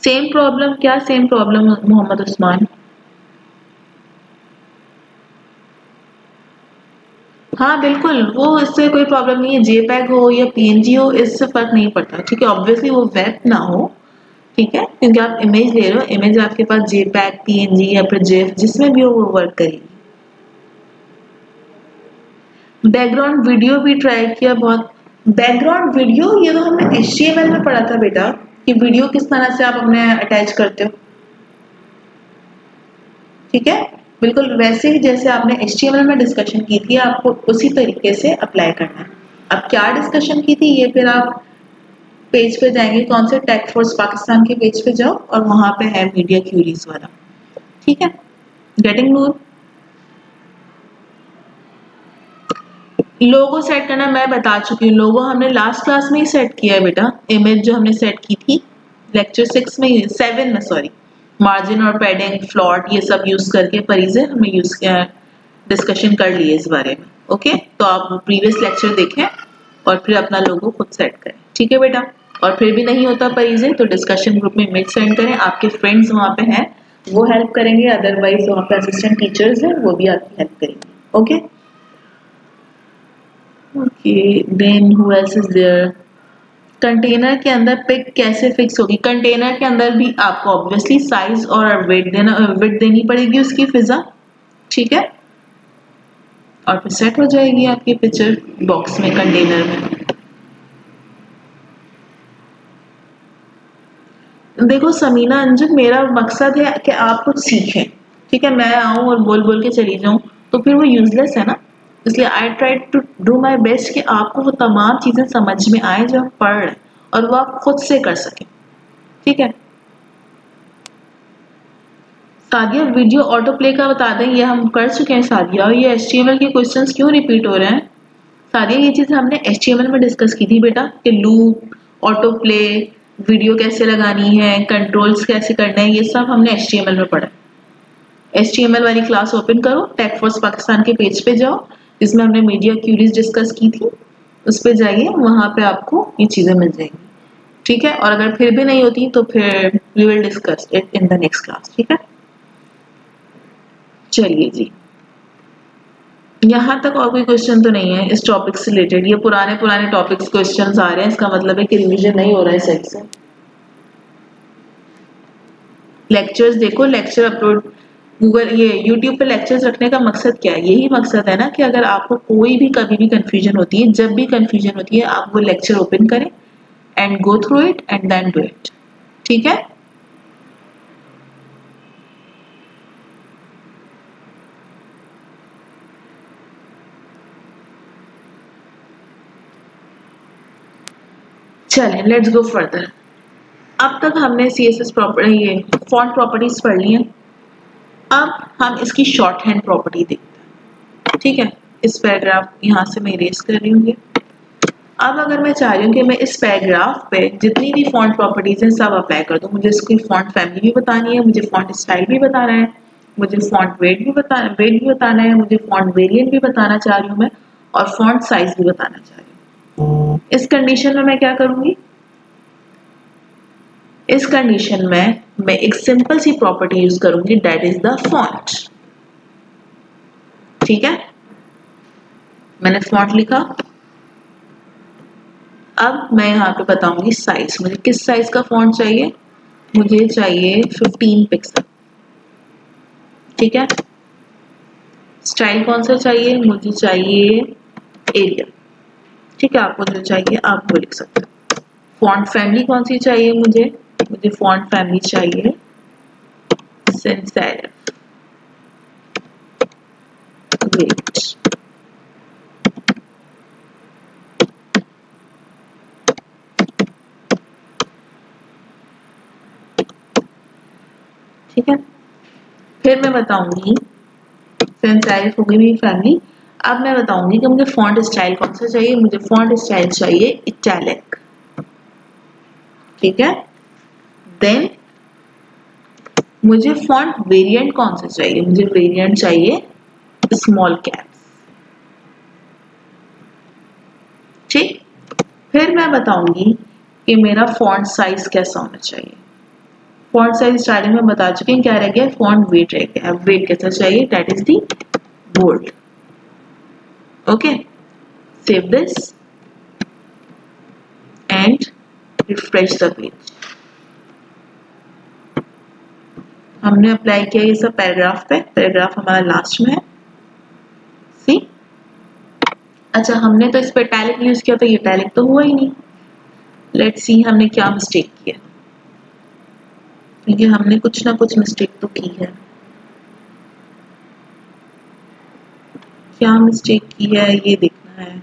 सेम प्रॉब्लम क्या सेम प्रॉब्लम मोहम्मद उस्मान? हाँ बिल्कुल, वो इससे कोई प्रॉब्लम नहीं है जेपैग हो या पीएनजी हो, इससे फ़र्क नहीं पड़ता, ठीक है? ऑब्वियसली वो वेब ना हो, ठीक है? क्योंकि आप इमेज ले रहे हो इमेज आपके पास जेपैग पीएनजी या फिर जेफ जिसमें भी हो, वो वर्क करेगी। बैकग्राउंड वीडियो भी ट्राई किया बहुत। बैकग्राउंड वीडियो ये तो हमने एच में पढ़ा था बेटा। कि वीडियो किस तरह से आप अपने अटैच करते हो। ठीक है? बिल्कुल वैसे ही जैसे आपने एच में डिस्कशन की थी, आपको उसी तरीके से अप्लाई करना है। अब क्या डिस्कशन की थी? ये फिर आप पेज पे जाएँगे, कौन से टेक फोर्स पाकिस्तान के पेज पे जाओ और वहाँ पे है मीडिया क्यूरीज वाला। ठीक है? गेटिंग नूर लोगो सेट करना मैं बता चुकी हूँ। लोगो, हमने लास्ट क्लास में ही सेट किया है बेटा। इमेज जो हमने सेट की थी लेक्चर सिक्स में सेवन में सॉरी मार्जिन और पैडिंग फ्लॉट ये सब यूज़ करके परीजे हमें यूज़ किया डिस्कशन कर लिए इस बारे में ओके तो आप प्रीवियस लेक्चर देखें और फिर अपना लोगो खुद सेट करें। ठीक है बेटा? और फिर भी नहीं होता परीजे तो डिस्कशन ग्रुप में इमेज सेंड करें। आपके फ्रेंड्स वहाँ पे हैं, वो हेल्प करेंगे। अदरवाइज़ वहाँ पे असिस्टेंट टीचर्स हैं, वो भी आपकी हेल्प करेंगे okay okay then who else is there container के अंदर पिक कैसे फिक्स होगी? कंटेनर के अंदर भी आपको ऑब्वियसली साइज़ और वेट देना वेट देनी पड़ेगी उसकी फिजा। ठीक है? और फिर सेट हो जाएगी आपकी पिक्चर बॉक्स में कंटेनर में। देखो समीना अंजुन मेरा मकसद है कि आप कुछ सीखें। ठीक है? मैं आऊँ और बोल बोल के चली जाऊँ तो फिर वो यूजलेस है ना? इसलिए I try to do my best कि आपको वो तमाम चीज़ें समझ में आए जो आप पढ़ रहे और वो आप खुद से कर सकें। ठीक है? सादिया वीडियो ऑटो प्ले का बता दें, ये हम कर चुके हैं सादिया। और ये एच के क्वेश्चन क्यों रिपीट हो रहे हैं? सादिया, ये चीज़ हमने एचटीएमएल में डिस्कस की थी बेटा कि लूप ऑटो प्ले वीडियो कैसे लगानी है कंट्रोल्स कैसे करने हैं, ये सब हमने एच में पढ़ा एच वाली क्लास ओपन करो टेकफोर्स पाकिस्तान के पेज पे जाओ। जिसमें हमने मीडिया क्यूरीज डिस्कस की थी। उस पर जाइए, वहाँ पे आपको ये चीज़ें मिल जाएँगी। ठीक है? और अगर फिर भी नहीं होती तो फिर we will discuss it in the next class ठीक है? चलिए जी। यहाँ तक और कोई क्वेश्चन तो नहीं है, इस टॉपिक से रिलेटेड ये पुराने पुराने टॉपिक्स क्वेश्चन आ रहे हैं, इसका मतलब है कि रिविजन नहीं हो रहा है सेट से। लेक्चर्स देखो लेक्चर अपलोड गूगल, ये यूट्यूब पे लेक्चर्स रखने का मकसद क्या है? यही मकसद है ना कि अगर आपको कोई भी, कभी भी कंफ्यूजन होती है, जब भी कंफ्यूजन होती है, आप वो लेक्चर ओपन करें and go through it and then do it ठीक है? चलें लेट्स गो फर्दर अब तक हमने सी एस एस प्रॉपर्टी ये फॉन्ट प्रॉपर्टीज़ पढ़ ली हैं अब हम इसकी शॉर्ट हैंड प्रॉपर्टी देखते हैं। ठीक है? इस पैराग्राफ यहाँ से मैं इरेज कर रही हूँ अब अगर मैं चाह रही हूँ कि मैं इस पैराग्राफ पे जितनी भी फॉन्ट प्रॉपर्टीज़ हैं सब अप्लाई कर दूँ। मुझे इसकी फॉन्ट फैमिली भी बतानी है, मुझे फॉन्ट स्टाइल भी बताना है, मुझे फॉन्ट वेट भी बता वेट भी बताना है, मुझे फॉन्ट वेरिएंट भी बताना चाह रही हूँ मैं और फॉन्ट साइज़ भी बताना चाह रही हूँ। इस कंडीशन में मैं क्या करूँगी? इस कंडीशन में मैं एक सिंपल सी प्रॉपर्टी यूज़ करूँगी डेट इज़ द फॉन्ट ठीक है? मैंने फॉन्ट लिखा। अब मैं यहाँ पे बताऊँगी साइज़ मुझे किस साइज़ का फॉन्ट चाहिए? मुझे चाहिए 15 पिक्सल ठीक है? स्टाइल कौन सा चाहिए? मुझे चाहिए एरिया ठीक है? आपको जो चाहिए, आप वो लिख सकते हैं। फॉन्ट फैमिली कौन सी चाहिए मुझे? मुझे फॉन्ट फैमिली चाहिए। ठीक है? फिर मैं बताऊँगी। सेंसेरिफ हो गई मेरी फैमिली अब मैं बताऊँगी कि मुझे फॉन्ट स्टाइल कौन सा चाहिए। मुझे फॉन्ट स्टाइल चाहिए इटैलिक ठीक है? देन मुझे फॉन्ट वेरिएंट कौन सा चाहिए? मुझे वेरिएंट चाहिए स्मॉल कैप्स ठीक? फिर मैं बताऊँगी कि मेरा फॉन्ट साइज़ कैसा होना चाहिए। फॉन्ट साइज़ स्टार्टिंग में बता चुके हैं, क्या रह गया? फॉन्ट वेट रह गया। वेट कैसा चाहिए? That is the bold okay save this and refresh the page हमने अप्लाई किया ये सब पैराग्राफ पे। पैराग्राफ हमारा लास्ट में है। सी अच्छा हमने तो इस पर टैलिक यूज़ किया तो ये टैलिक तो हुआ ही नहीं। लेट्स सी हमने क्या मिस्टेक किया। क्योंकि हमने कुछ ना कुछ मिस्टेक तो की है। क्या मिस्टेक की है, ये देखना है।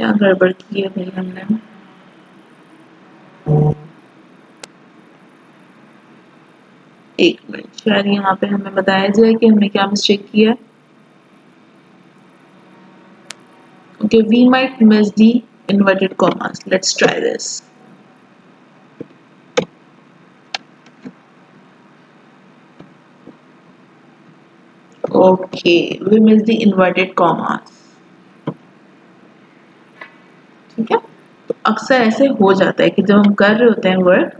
क्या गड़बड़ की है भाई हमने एक मिनट शायद यहाँ पे हमें बताया जाए कि हमने क्या मिस्टेक किया okay we might miss the inverted commas let's try this okay we miss the inverted commas ठीक है? तो अक्सर ऐसे हो जाता है कि जब हम कर रहे होते हैं वर्क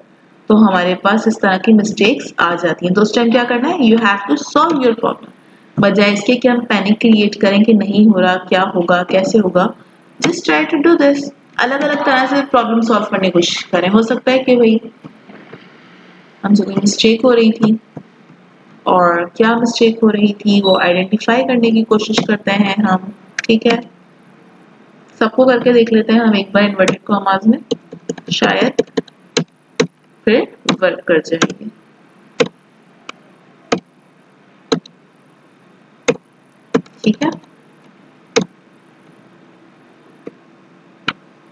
तो हमारे पास इस तरह की मिस्टेक्स आ जाती हैं। तो उस टाइम क्या करना है? You have to solve your problem बजाय इसके कि हम पैनिक क्रिएट करें कि नहीं हो रहा, क्या होगा, कैसे होगा। Just try to do this अलग अलग तरह से प्रॉब्लम सॉल्व करने की कोशिश करें। हो सकता है कि भाई, हमसे कोई मिस्टेक हो रही थी और क्या मिस्टेक हो रही थी, वो आइडेंटिफाई करने की कोशिश करते हैं हम। ठीक है? सबको करके देख लेते हैं हम एक बार इन्वर्टेड कॉमास में, शायद फिर वर्क कर जाएँगे। ठीक है?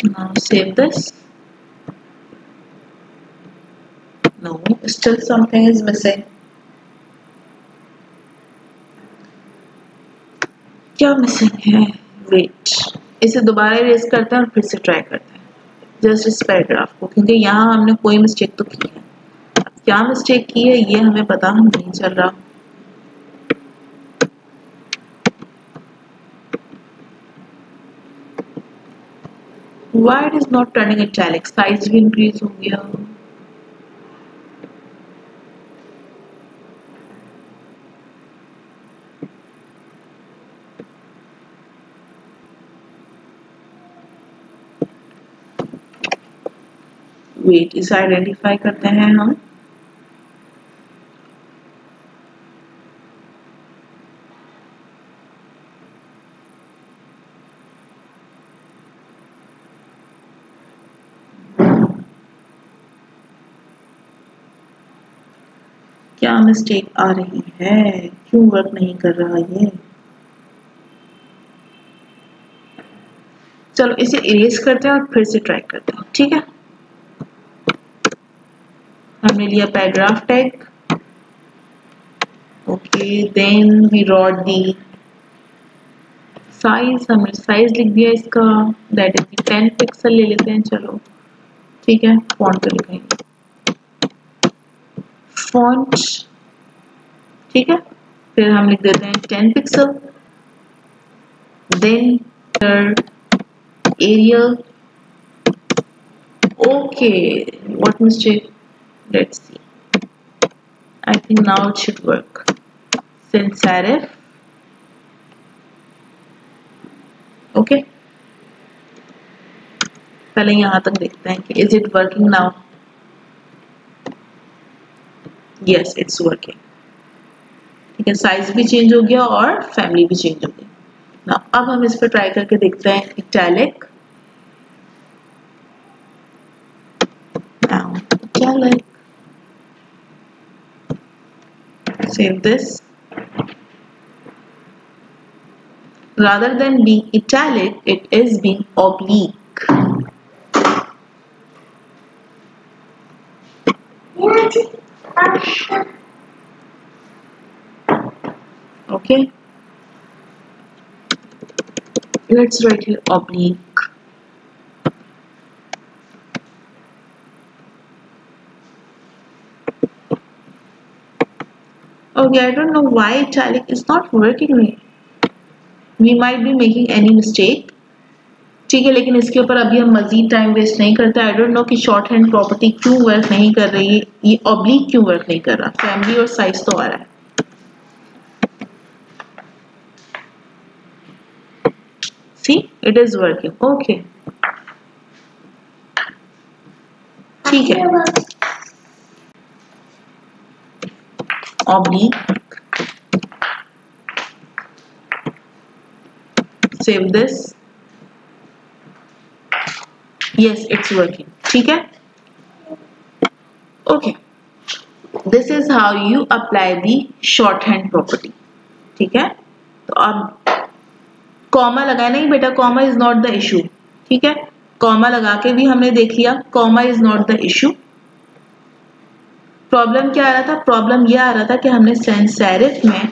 Now save this. No, still something is missing. क्या मिसिंग है? वेट इसे दोबारा इरेज करते हैं और फिर से ट्राई करते हैं। जस्ट इस पैराग्राफ को, क्योंकि यहाँ हमने कोई मिस्टेक तो की है क्या मिस्टेक की है, ये हमें पता हम नहीं चल रहा। Why is not turning italic? Size भी इंक्रीज हो गया। वेट इसे आइडेंटिफाई करते हैं हम। क्या मिस्टेक आ रही है? क्यों वर्क नहीं कर रहा ये? चलो इसे इरेज करते हैं और फिर से ट्राई करते हैं, ठीक है? हमने लिया paragraph tag. Okay then we wrote the size हमने साइज़ लिख दिया इसका। दैट इज़ टेन पिक्सल ले लेते हैं, चलो। ठीक है फॉन्ट पे लिखेंगे फॉन्ट ठीक है? फिर हम लिख देते हैं ten pixel then area okay what mistake let's see. I think now it should work. Sans serif okay. पहले यहाँ तक देखते हैं कि is it working now yes it's working ठीक है साइज़ भी चेंज हो गया और फैमिली भी चेंज हो गई ना अब हम इस पर ट्राई करके देखते हैं italic italic. Save this. Rather than being italic it is being oblique. Okay. Let's write here oblique okay I don't know why italic is not working we might be making any mistake. ठीक है, लेकिन इसके ऊपर अभी हम मजीद time waste नहीं करते. I don't know कि शॉर्ट हैंड प्रॉपर्टी क्यों वर्क नहीं कर रही है. ये ऑब्लिक क्यों वर्क नहीं कर रहा? फैमिली और साइज़ तो आ रहा है. See it is working okay ठीक है. Oblique save this yes it's working ठीक है okay this is how you apply the shorthand property ठीक है तो अब कॉमा लगाया नहीं बेटा comma is not the issue ठीक है कॉमा लगा के भी हमने देख लिया comma is not the issue problem क्या आ रहा था? प्रॉब्लम यह आ रहा था कि हमने सेंसेरिफ में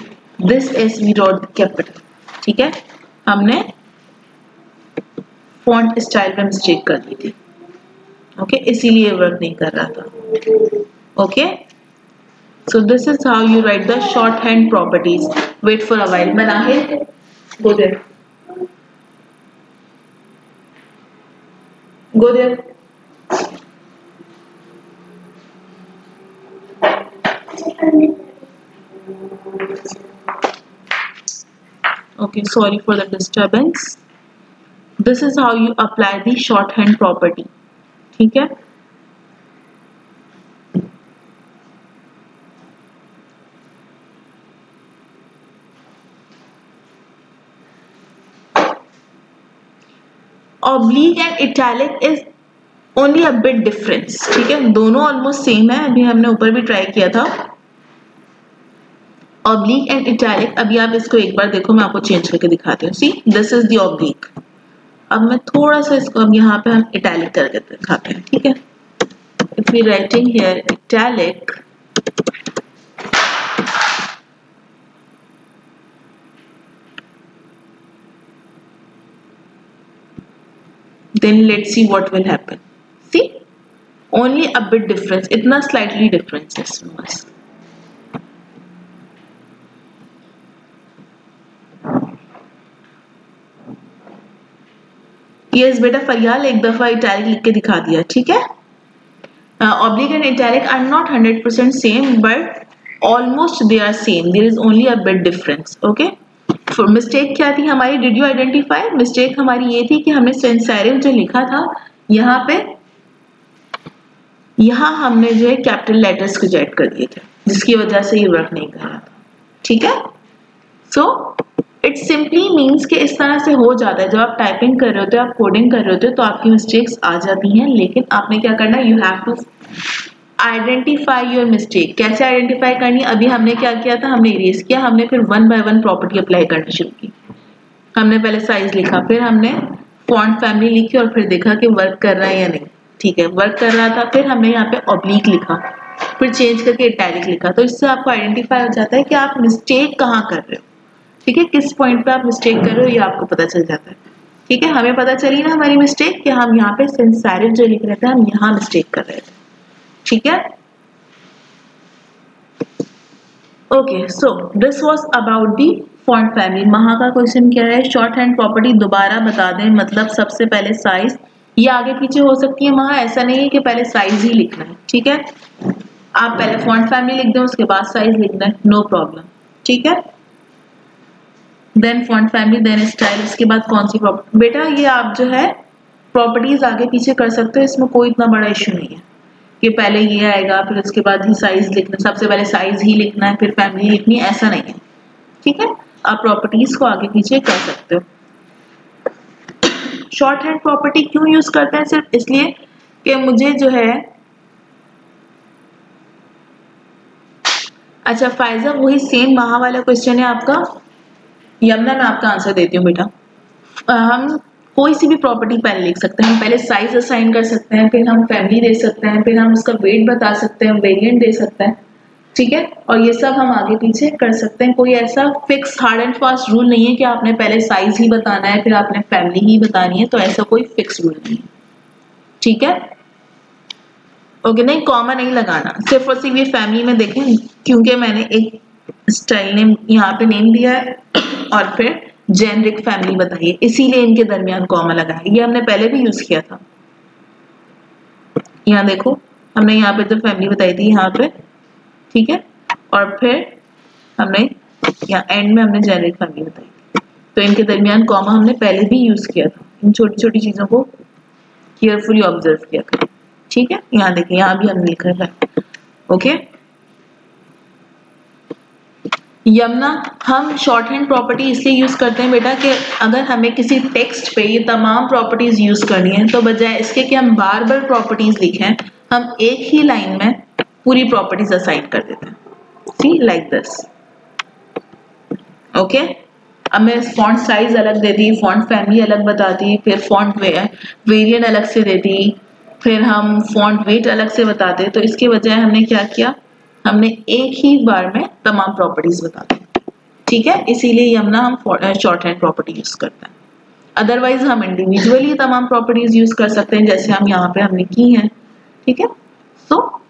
this S V dot capital ठीक है? हमने फॉन्ट स्टाइल में मिस्टेक कर दी थी। Okay okay? इसीलिए वर्क नहीं कर रहा था। Okay so this is how you write the short hand properties wait for a while Manahir go there go there okay sorry for the disturbance this is how you apply the shorthand property ठीक है oblique and italic is only a bit difference ठीक है दोनों almost same है अभी हमने ऊपर भी ट्राई किया था ऑब्लिक एंड इटैलिक अभी आप इसको एक बार देखो, मैं आपको चेंज करके दिखाती हूँ। See this is the oblique अब मैं थोड़ा सा इसको अब यहाँ पे हम इटैलिक करके दिखाते हैं, ठीक है? If we writing here italic then let's see what will happen. See, only a bit difference itna slightly difference is yes बेटा फरियाल एक दफ़ा इटैलिक लिख के दिखा दिया, ठीक है? Oblique and italic are not hundred percent same but almost they are same there is only a bit difference okay mistake क्या थी हमारी? डिड यू आइडेंटिफाई मिस्टेक हमारी ये थी कि हमने सेंसेरिव जो लिखा था, यहाँ पे, यहाँ हमने जो है कैपिटल लेटर्स को जेट कर दिए थे, जिसकी वजह से ये वर्क नहीं कर रहा था, ठीक है? सो इट सिंपली मीन्स कि इस तरह से हो जाता है। जब आप टाइपिंग कर रहे होते हो, आप कोडिंग कर रहे होते हो तो आपकी मिस्टेक्स आ जाती हैं। लेकिन आपने क्या करना you have to identify your mistake कैसे आइडेंटिफाई करनी अभी हमने क्या किया था? हमने इरेज किया। हमने फिर one by one property apply करनी शुरू की। हमने पहले साइज़ लिखा, फिर हमने फॉन्ट फैमिली लिखी और फिर देखा कि वर्क कर रहा है या नहीं। ठीक है वर्क कर रहा था, फिर हमने यहाँ पे ऑब्लिक लिखा। फिर चेंज करके इटैलिक लिखा। तो इससे आपको आइडेंटिफाई हो जाता है कि आप मिस्टेक कहाँ कर रहे हो। ठीक है, किस पॉइंट पे आप मिस्टेक कर रहे हो ये आपको पता चल जाता है। ठीक है, हमें पता चली ना हमारी मिस्टेक कि हम यहाँ पे सेंसारिव जो लिख रहे थे, हम यहाँ मिस्टेक कर रहे थे। ठीक है? Okay so this was about the font family वहाँ का क्वेश्चन क्या है? शॉर्ट हैंड प्रॉपर्टी दोबारा बता दें मतलब सबसे पहले साइज़ ये आगे पीछे हो सकती है वहाँ ऐसा नहीं है कि पहले साइज़ ही लिखना है। ठीक है? आप पहले फॉन्ट फैमिली लिख दें, उसके बाद साइज़ लिखना है। नो प्रॉब्लम ठीक है? Then font family then style इसके बाद कौन सी प्रॉपर्टी बेटा, ये आप जो है प्रॉपर्टीज़ आगे पीछे कर सकते हो, इसमें कोई इतना बड़ा इशू नहीं है। कि पहले ये आएगा, फिर उसके बाद ही साइज़ लिखना, सबसे पहले साइज़ ही लिखना है, फिर फैमिली लिखनी है, ऐसा नहीं है। ठीक है? आप प्रॉपर्टीज़ को आगे पीछे कर सकते हो। शॉर्ट हैंड प्रॉपर्टी क्यों यूज़ करते हैं? सिर्फ़ इसलिए कि मुझे जो है अच्छा फायजा वही सेम वहाँ वाला क्वेश्चन है आपका। यमुना मैं आपका आंसर देती हूँ बेटा। हम कोई सी भी प्रॉपर्टी पहले लिख सकते हैं, हम पहले साइज़ असाइन कर सकते हैं, फिर हम फैमिली दे सकते हैं, फिर हम उसका वेट बता सकते हैं वेरिएंट दे सकते हैं, ठीक है? और ये सब हम आगे पीछे कर सकते हैं। कोई ऐसा fix hard and fast rule नहीं है कि आपने पहले साइज़ ही बताना है, फिर आपने फैमिली ही बतानी है तो ऐसा कोई फिक्स रूल नहीं है, ठीक है? ओके नहीं कॉमन नहीं लगाना। सिर्फ़ और सिर्फ़ ये फैमिली में देखें, क्योंकि मैंने एक स्टाइल नेम यहाँ पे नेम दिया है और फिर जेनरिक फैमिली बताइए। इसीलिए इनके दरमियान कॉमा लगा है। ये हमने पहले भी यूज़ किया था। यहाँ देखो, हमने यहाँ पे तो फैमिली बताई थी, यहाँ पे, ठीक है? और फिर हमने यहाँ एंड में हमने जेनरिक फैमिली बताई तो इनके दरमियान कॉमा हमने पहले भी यूज़ किया था। इन छोटी छोटी चीज़ों को केयरफुली ऑब्ज़र्व किया करें ठीक है? यहाँ देखिए, यहाँ भी हमने लिखा है। ओके यमुना, हम शॉर्ट हैंड प्रॉपर्टी इसलिए यूज़ करते हैं बेटा कि अगर हमें किसी टेक्स्ट पे ये तमाम प्रॉपर्टीज़ यूज़ करनी है तो बजाय इसके कि हम बार बार प्रॉपर्टीज़ लिखें, हम एक ही लाइन में पूरी प्रॉपर्टीज़ असाइन कर देते हैं। सी लाइक दिस ओके अब मैं फॉन्ट साइज़ अलग दे दी फॉन्ट फैमिली अलग बताती फिर फॉन्ट वे अलग से दे दी, फिर हम फॉन्ट वेट अलग से बताते तो इसके बजाय हमने क्या किया? हमने एक ही बार में तमाम प्रॉपर्टीज़ बता दी। ठीक है? इसीलिए यमुना हम शॉर्ट हैंड प्रॉपर्टी यूज़ करते हैं। अदरवाइज़ हम इंडिविजुअली तमाम प्रॉपर्टीज़ यूज़ कर सकते हैं जैसे हम यहाँ पे हमने की हैं। ठीक है? सो so,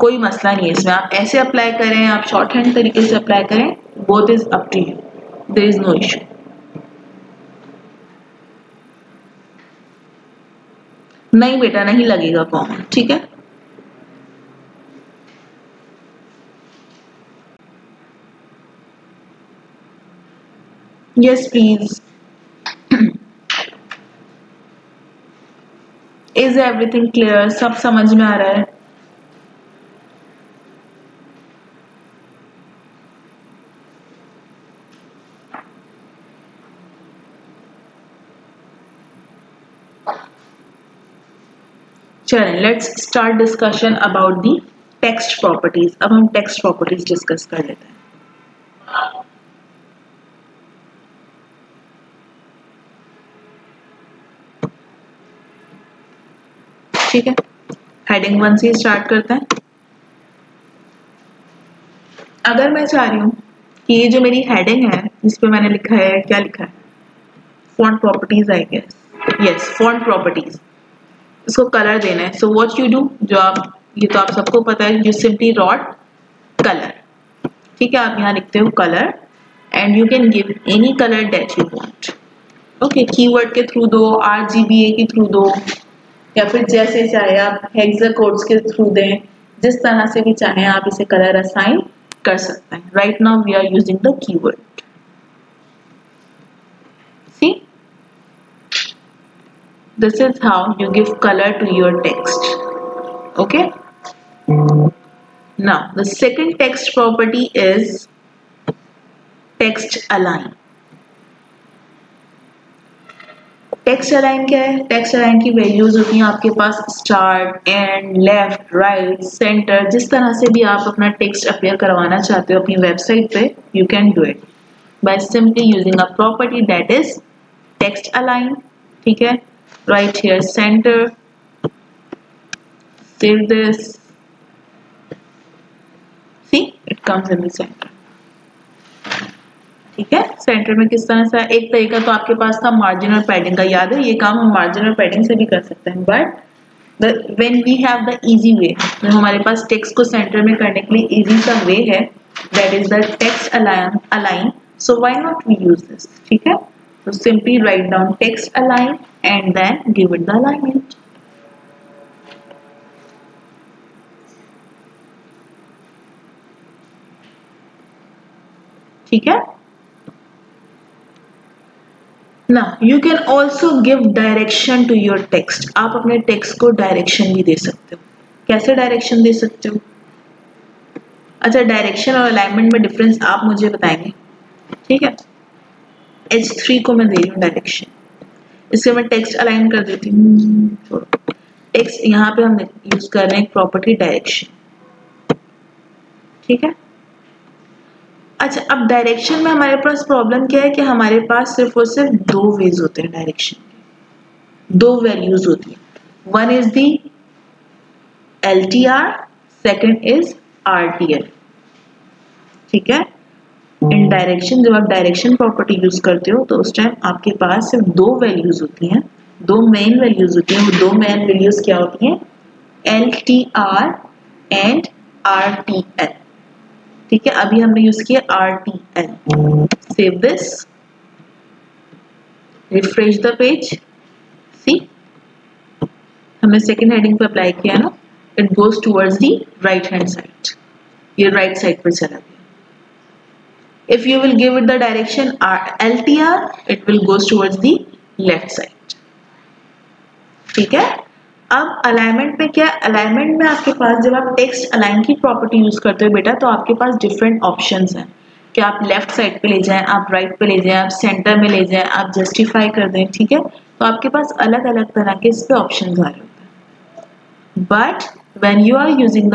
कोई मसला नहीं है इसमें। आप ऐसे अप्लाई करें आप शॉर्ट हैंड तरीके से अप्लाई करें both is up to you there is no issue नहीं बेटा नहीं लगेगा कॉमन ठीक है? Yes, please. Is everything clear? सब समझ में आ रहा है। चलें let's start discussion about the text properties अब हम टेक्स्ट प्रॉपर्टीज़ डिस्कस कर लेते हैं। ठीक है? हेडिंग वन से स्टार्ट करते हैं। अगर मैं चाह रही हूँ कि ये जो मेरी हेडिंग है, इस पे मैंने लिखा है, क्या लिखा है? Font properties I guess yes font properties इसको कलर देना है। सो व्हाट यू डू जो आप, ये तो आप सबको पता है यू सिंपली रॉट कलर ठीक है? आप यहाँ लिखते हो colour and you can give any colour that you want okay keyword के थ्रू दो आर जी बी ए के थ्रू दो। या फिर जैसे चाहे आप हेक्सा कोड्स के थ्रू दें, जिस तरह से भी चाहे आप इसे कलर असाइन कर सकते हैं। Right now we are using the keyword see this is how you give colour to your text okay now the second text property is text align text align क्या है? टेक्स्ट अलाइन की values होती हैं आपके पास start end left right centre जिस तरह से भी आप अपना टेक्स्ट अपेयर करवाना चाहते हो अपनी वेबसाइट पे you can do it by simply using a property that is text align ठीक है? Right here centre save this. See, it comes in the center. ठीक है? सेंटर में किस तरह से, एक तरीका तो आपके पास था मार्जिन और पैडिंग का, याद है? ये काम हम मार्जिन और पैडिंग से भी कर सकते हैं but when we have the easy way हमारे पास टेक्स्ट को सेंटर में करने के लिए इजी सा वे है that is the text align align so why not we use this ठीक है? तो simply write down text align and then give it the alignment ठीक है? ना you can also give direction to your text आप अपने text को direction भी दे सकते हो। कैसे डायरेक्शन दे सकते हो? अच्छा डायरेक्शन और अलाइनमेंट में डिफरेंस आप मुझे बताएँगे। ठीक है? एच थ्री को मैं दे रही हूँ डायरेक्शन इससे मैं टेक्स्ट अलाइन कर देती हूँ। टेक्स्ट यहाँ पे हम यूज़ कर रहे हैं प्रॉपर्टी डायरेक्शन ठीक है? अच्छा अब डायरेक्शन में हमारे पास प्रॉब्लम क्या है कि हमारे पास सिर्फ़ और सिर्फ़ दो वेज होते हैं डायरेक्शन दो वैल्यूज़ होती है। One is the L T R second is R T L ठीक है? इन डायरेक्शन जब आप डायरेक्शन प्रॉपर्टी यूज़ करते हो तो उस टाइम आपके पास सिर्फ़ दो वैल्यूज़ होती हैं। दो मेन वैल्यूज़ होती हैं। वो दो मेन वैल्यूज़ क्या होती हैं? L T R and R T L ठीक है, अभी हमने यूज़ किया R T L save this refresh the page see हमने सेकेंड हेडिंग पे अप्लाई किया ना? It goes towards the right hand side ये राइट साइड पर चला गया. If you will give it the direction L T R it will goes towards the left side ठीक है? अब अलाइनमेंट में क्या अलाइनमेंट में आपके पास जब आप टेक्स्ट अलाइन की प्रॉपर्टी यूज़ करते हो बेटा तो आपके पास डिफरेंट ऑप्शन हैं। कि आप लेफ़्ट साइड पे ले जाएँ, आप राइट right पे ले जाएँ, आप सेंटर में ले जाएँ, आप जस्टिफाई कर दें, ठीक है? तो आपके पास अलग अलग तरह के इस पे ऑप्शन आ रहे हैं। But when you are using the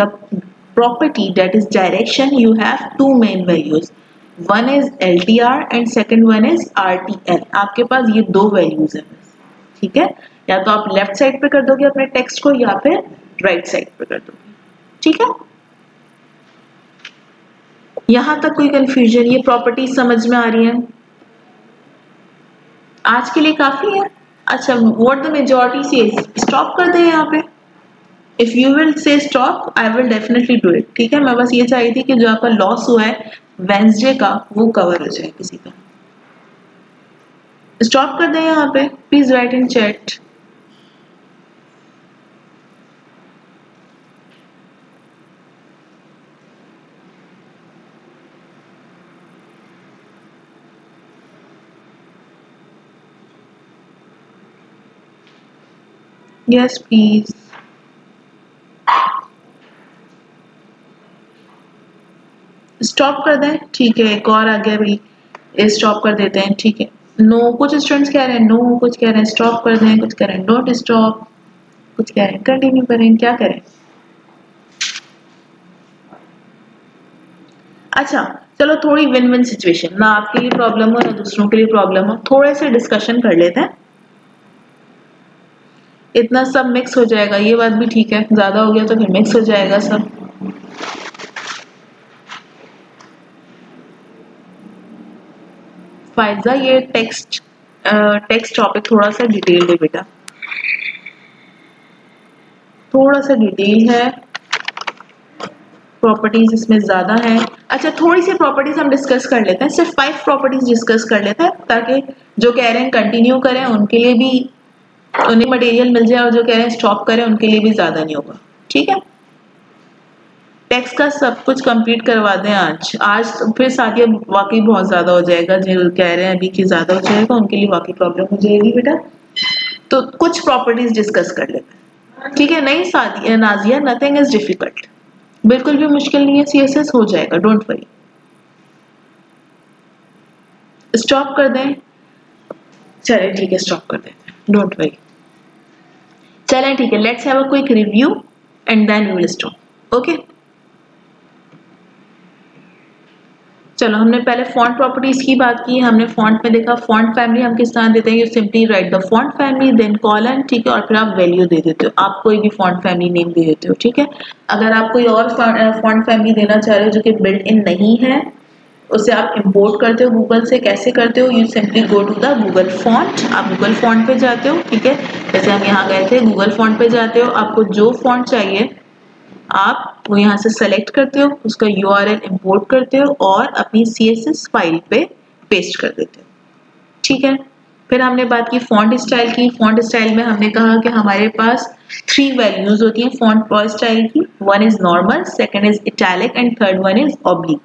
property that is direction you have two main values one is L T R and second one is R T L आपके पास ये दो वैल्यूज़ है। ठीक है? या तो आप लेफ़्ट साइड पे कर दोगे अपने टेक्स्ट को या फिर राइट साइड पे कर दोगे। ठीक है? यहाँ तक कोई कंफ्यूजन ये प्रॉपर्टी समझ में आ रही है। आज के लिए काफ़ी है। अच्छा what the majority say stop कर दे यहाँ पे। If you will say stop I will definitely do it ठीक है? मैं बस ये चाहिए थी कि जो आपका लॉस हुआ है वेंसडे का, वो कवर हो जाए किसी का। स्टॉप कर दें यहाँ पे। Please write in chat yes please. Stop कर दें ठीक है एक और आगे भाई स्टॉप कर देते हैं ठीक है। नो no, कुछ स्टूडेंट्स कह रहे हैं नो no, कुछ कह रहे हैं स्टॉप कर दें कुछ कह रहे हैं डोंट स्टॉप कुछ कह रहे हैं कंटिन्यू करें क्या करें? अच्छा चलो थोड़ी विन विन सिचुएशन ना आपके लिए प्रॉब्लम हो ना दूसरों के लिए प्रॉब्लम हो थोड़े से डिस्कशन कर लेते हैं। इतना सब मिक्स हो जाएगा। ये बात भी ठीक है। ज़्यादा हो गया तो फिर मिक्स हो जाएगा सब। फायजा, ये टेक्स्ट टेक्स्ट टॉपिक थोड़ा सा डिटेल है बेटा। थोड़ा सा डिटेल है। प्रॉपर्टीज़ इसमें ज़्यादा है। अच्छा थोड़ी सी प्रॉपर्टीज़ हम डिस्कस कर लेते हैं। सिर्फ़ फाइव प्रॉपर्टीज़ डिस्कस कर लेते हैं ताकि जो कह रहे हैं कंटिन्यू करें, उनके लिए भी उन्हें मटेरियल मिल जाए और जो कह रहे हैं स्टॉप करें, उनके लिए भी ज़्यादा नहीं होगा। ठीक है? टेक्स्ट का सब कुछ कंप्लीट करवा दें आज। आज फिर साथ वाकई बहुत ज़्यादा हो जाएगा। जो कह रहे हैं अभी कि ज़्यादा हो जाएगा, उनके लिए वाकई प्रॉब्लम हो जाएगी बेटा। तो कुछ प्रॉपर्टीज़ डिस्कस कर लेते ठीक है? नहीं Sadia Nazia nothing is difficult बिल्कुल भी मुश्किल नहीं है। सी एस एस हो जाएगा डोंट वरी स्टॉप कर दें। चले, ठीक है स्टॉप कर हैं। डोंट वरी चलें, ठीक है let's have a quick review and then we will stop okay चलो, हमने पहले फॉन्ट प्रॉपर्टीज़ की बात की, हमने फॉन्ट में देखा फॉन्ट फैमिली हम किस तरह देते हैं? You simply write the font family then colon ठीक है, और फिर आप वैल्यू दे देते हो। आप कोई भी फॉन्ट फैमिली नेम दे देते हो, ठीक है? अगर आप कोई और फॉन्ट फैमिली देना चाह रहे हो जो कि बिल्ट इन नहीं है उसे आप इंपोर्ट करते हो गूगल से, कैसे करते हो? You simply go to the Google font आप गूगल फॉन्ट पे जाते हो, ठीक है? जैसे हम यहाँ गए थे गूगल फॉन्ट पे जाते हो, आपको जो फॉन्ट चाहिए, आप वो यहाँ से सेलेक्ट करते हो, उसका यू आर एल इम्पोर्ट करते हो और अपनी सी एस एस फ़ाइल पे पेस्ट कर देते हो। ठीक है? फिर हमने बात की फॉन्ट स्टाइल की। फॉन्ट स्टाइल में हमने कहा कि हमारे पास थ्री वैल्यूज़ होती हैं फॉन्ट स्टाइल की one is normal second is italic and third one is oblique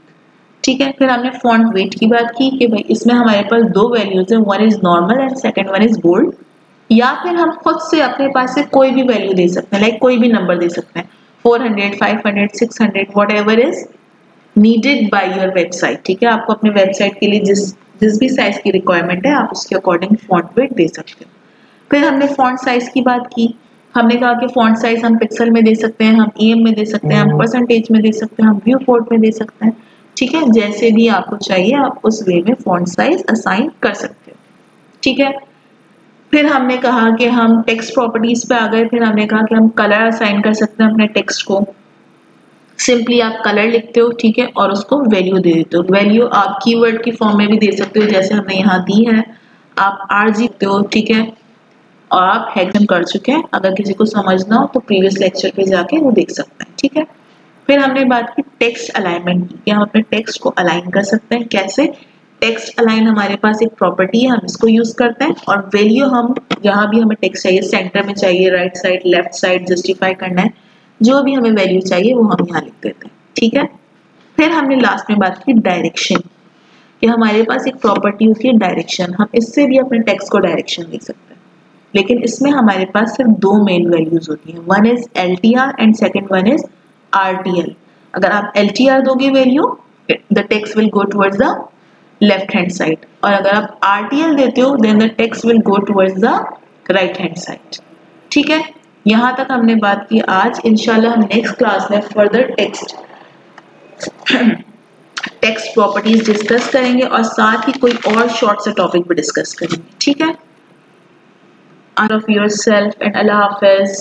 ठीक है? फिर हमने फॉन्ट वेट की बात की कि भाई इसमें हमारे पास दो वैल्यूज़ हैं one is normal and second one is bold या फिर हम खुद से अपने पास से कोई भी वैल्यू दे सकते हैं लाइक कोई भी नंबर दे सकते हैं 400 500 600 whatever is needed by your website ठीक है? आपको अपने वेबसाइट के लिए जिस जिस भी साइज़ की रिक्वायरमेंट है आप उसके अकॉर्डिंग फॉन्ट वेट दे सकते हो। फिर हमने फॉन्ट साइज़ की बात की। हमने कहा कि फॉन्ट साइज़ हम पिक्सल में दे सकते हैं हम ई में दे सकते हैं हम परसेंटेज में दे सकते हैं हम व्यू पोर्ट में दे सकते हैं। ठीक है? जैसे भी आपको चाहिए, आप उस वे में फॉन्ट साइज़ असाइन कर सकते हो। ठीक है? फिर हमने कहा कि हम टेक्स्ट प्रॉपर्टीज़ पे आ गए। फिर हमने कहा कि हम कलर असाइन कर सकते हैं अपने टेक्स्ट को। सिंपली आप कलर लिखते हो, ठीक है? और उसको वैल्यू दे देते हो। वैल्यू आप कीवर्ड की फॉर्म में भी दे सकते हो, जैसे हमने यहाँ दी है। आप आर जी हो, ठीक है? और आप हैगन कर चुके हैं। अगर किसी को समझना हो तो प्रीवियस लेक्चर पे जाके वो देख सकते हैं, ठीक है? फिर हमने बात की टेक्स्ट अलाइनमेंट की। हम अपने टेक्स्ट को अलाइन कर सकते हैं? कैसे? टेक्स्ट अलाइन हमारे पास एक प्रॉपर्टी है, हम इसको यूज़ करते हैं और वैल्यू हम जहाँ भी हमें टेक्स्ट चाहिए सेंटर में चाहिए right side left side justify करना है। जो भी हमें वैल्यू चाहिए, वो हम यहाँ लिख देते हैं। ठीक है? फिर हमने लास्ट में बात की डायरेक्शन कि हमारे पास एक प्रॉपर्टी होती है डायरेक्शन हम इससे भी अपने टेक्स्ट को डायरेक्शन लिख सकते हैं। लेकिन इसमें हमारे पास सिर्फ़ दो मेन वैल्यूज़ होती हैं। One is L and second one is R L अगर आप आर दोगे value the text will go towards the left hand side और अगर आप आर एल देते हो then the text will go towards the right hand side ठीक है? यहाँ तक हमने बात की आज। इंशाल्लाह हम नेक्स्ट क्लास में further text text properties discuss करेंगे और साथ ही कोई और शॉर्ट सा टॉपिक भी डिस्कस करेंगे। ठीक है? Out of yourself and Allah Hafiz.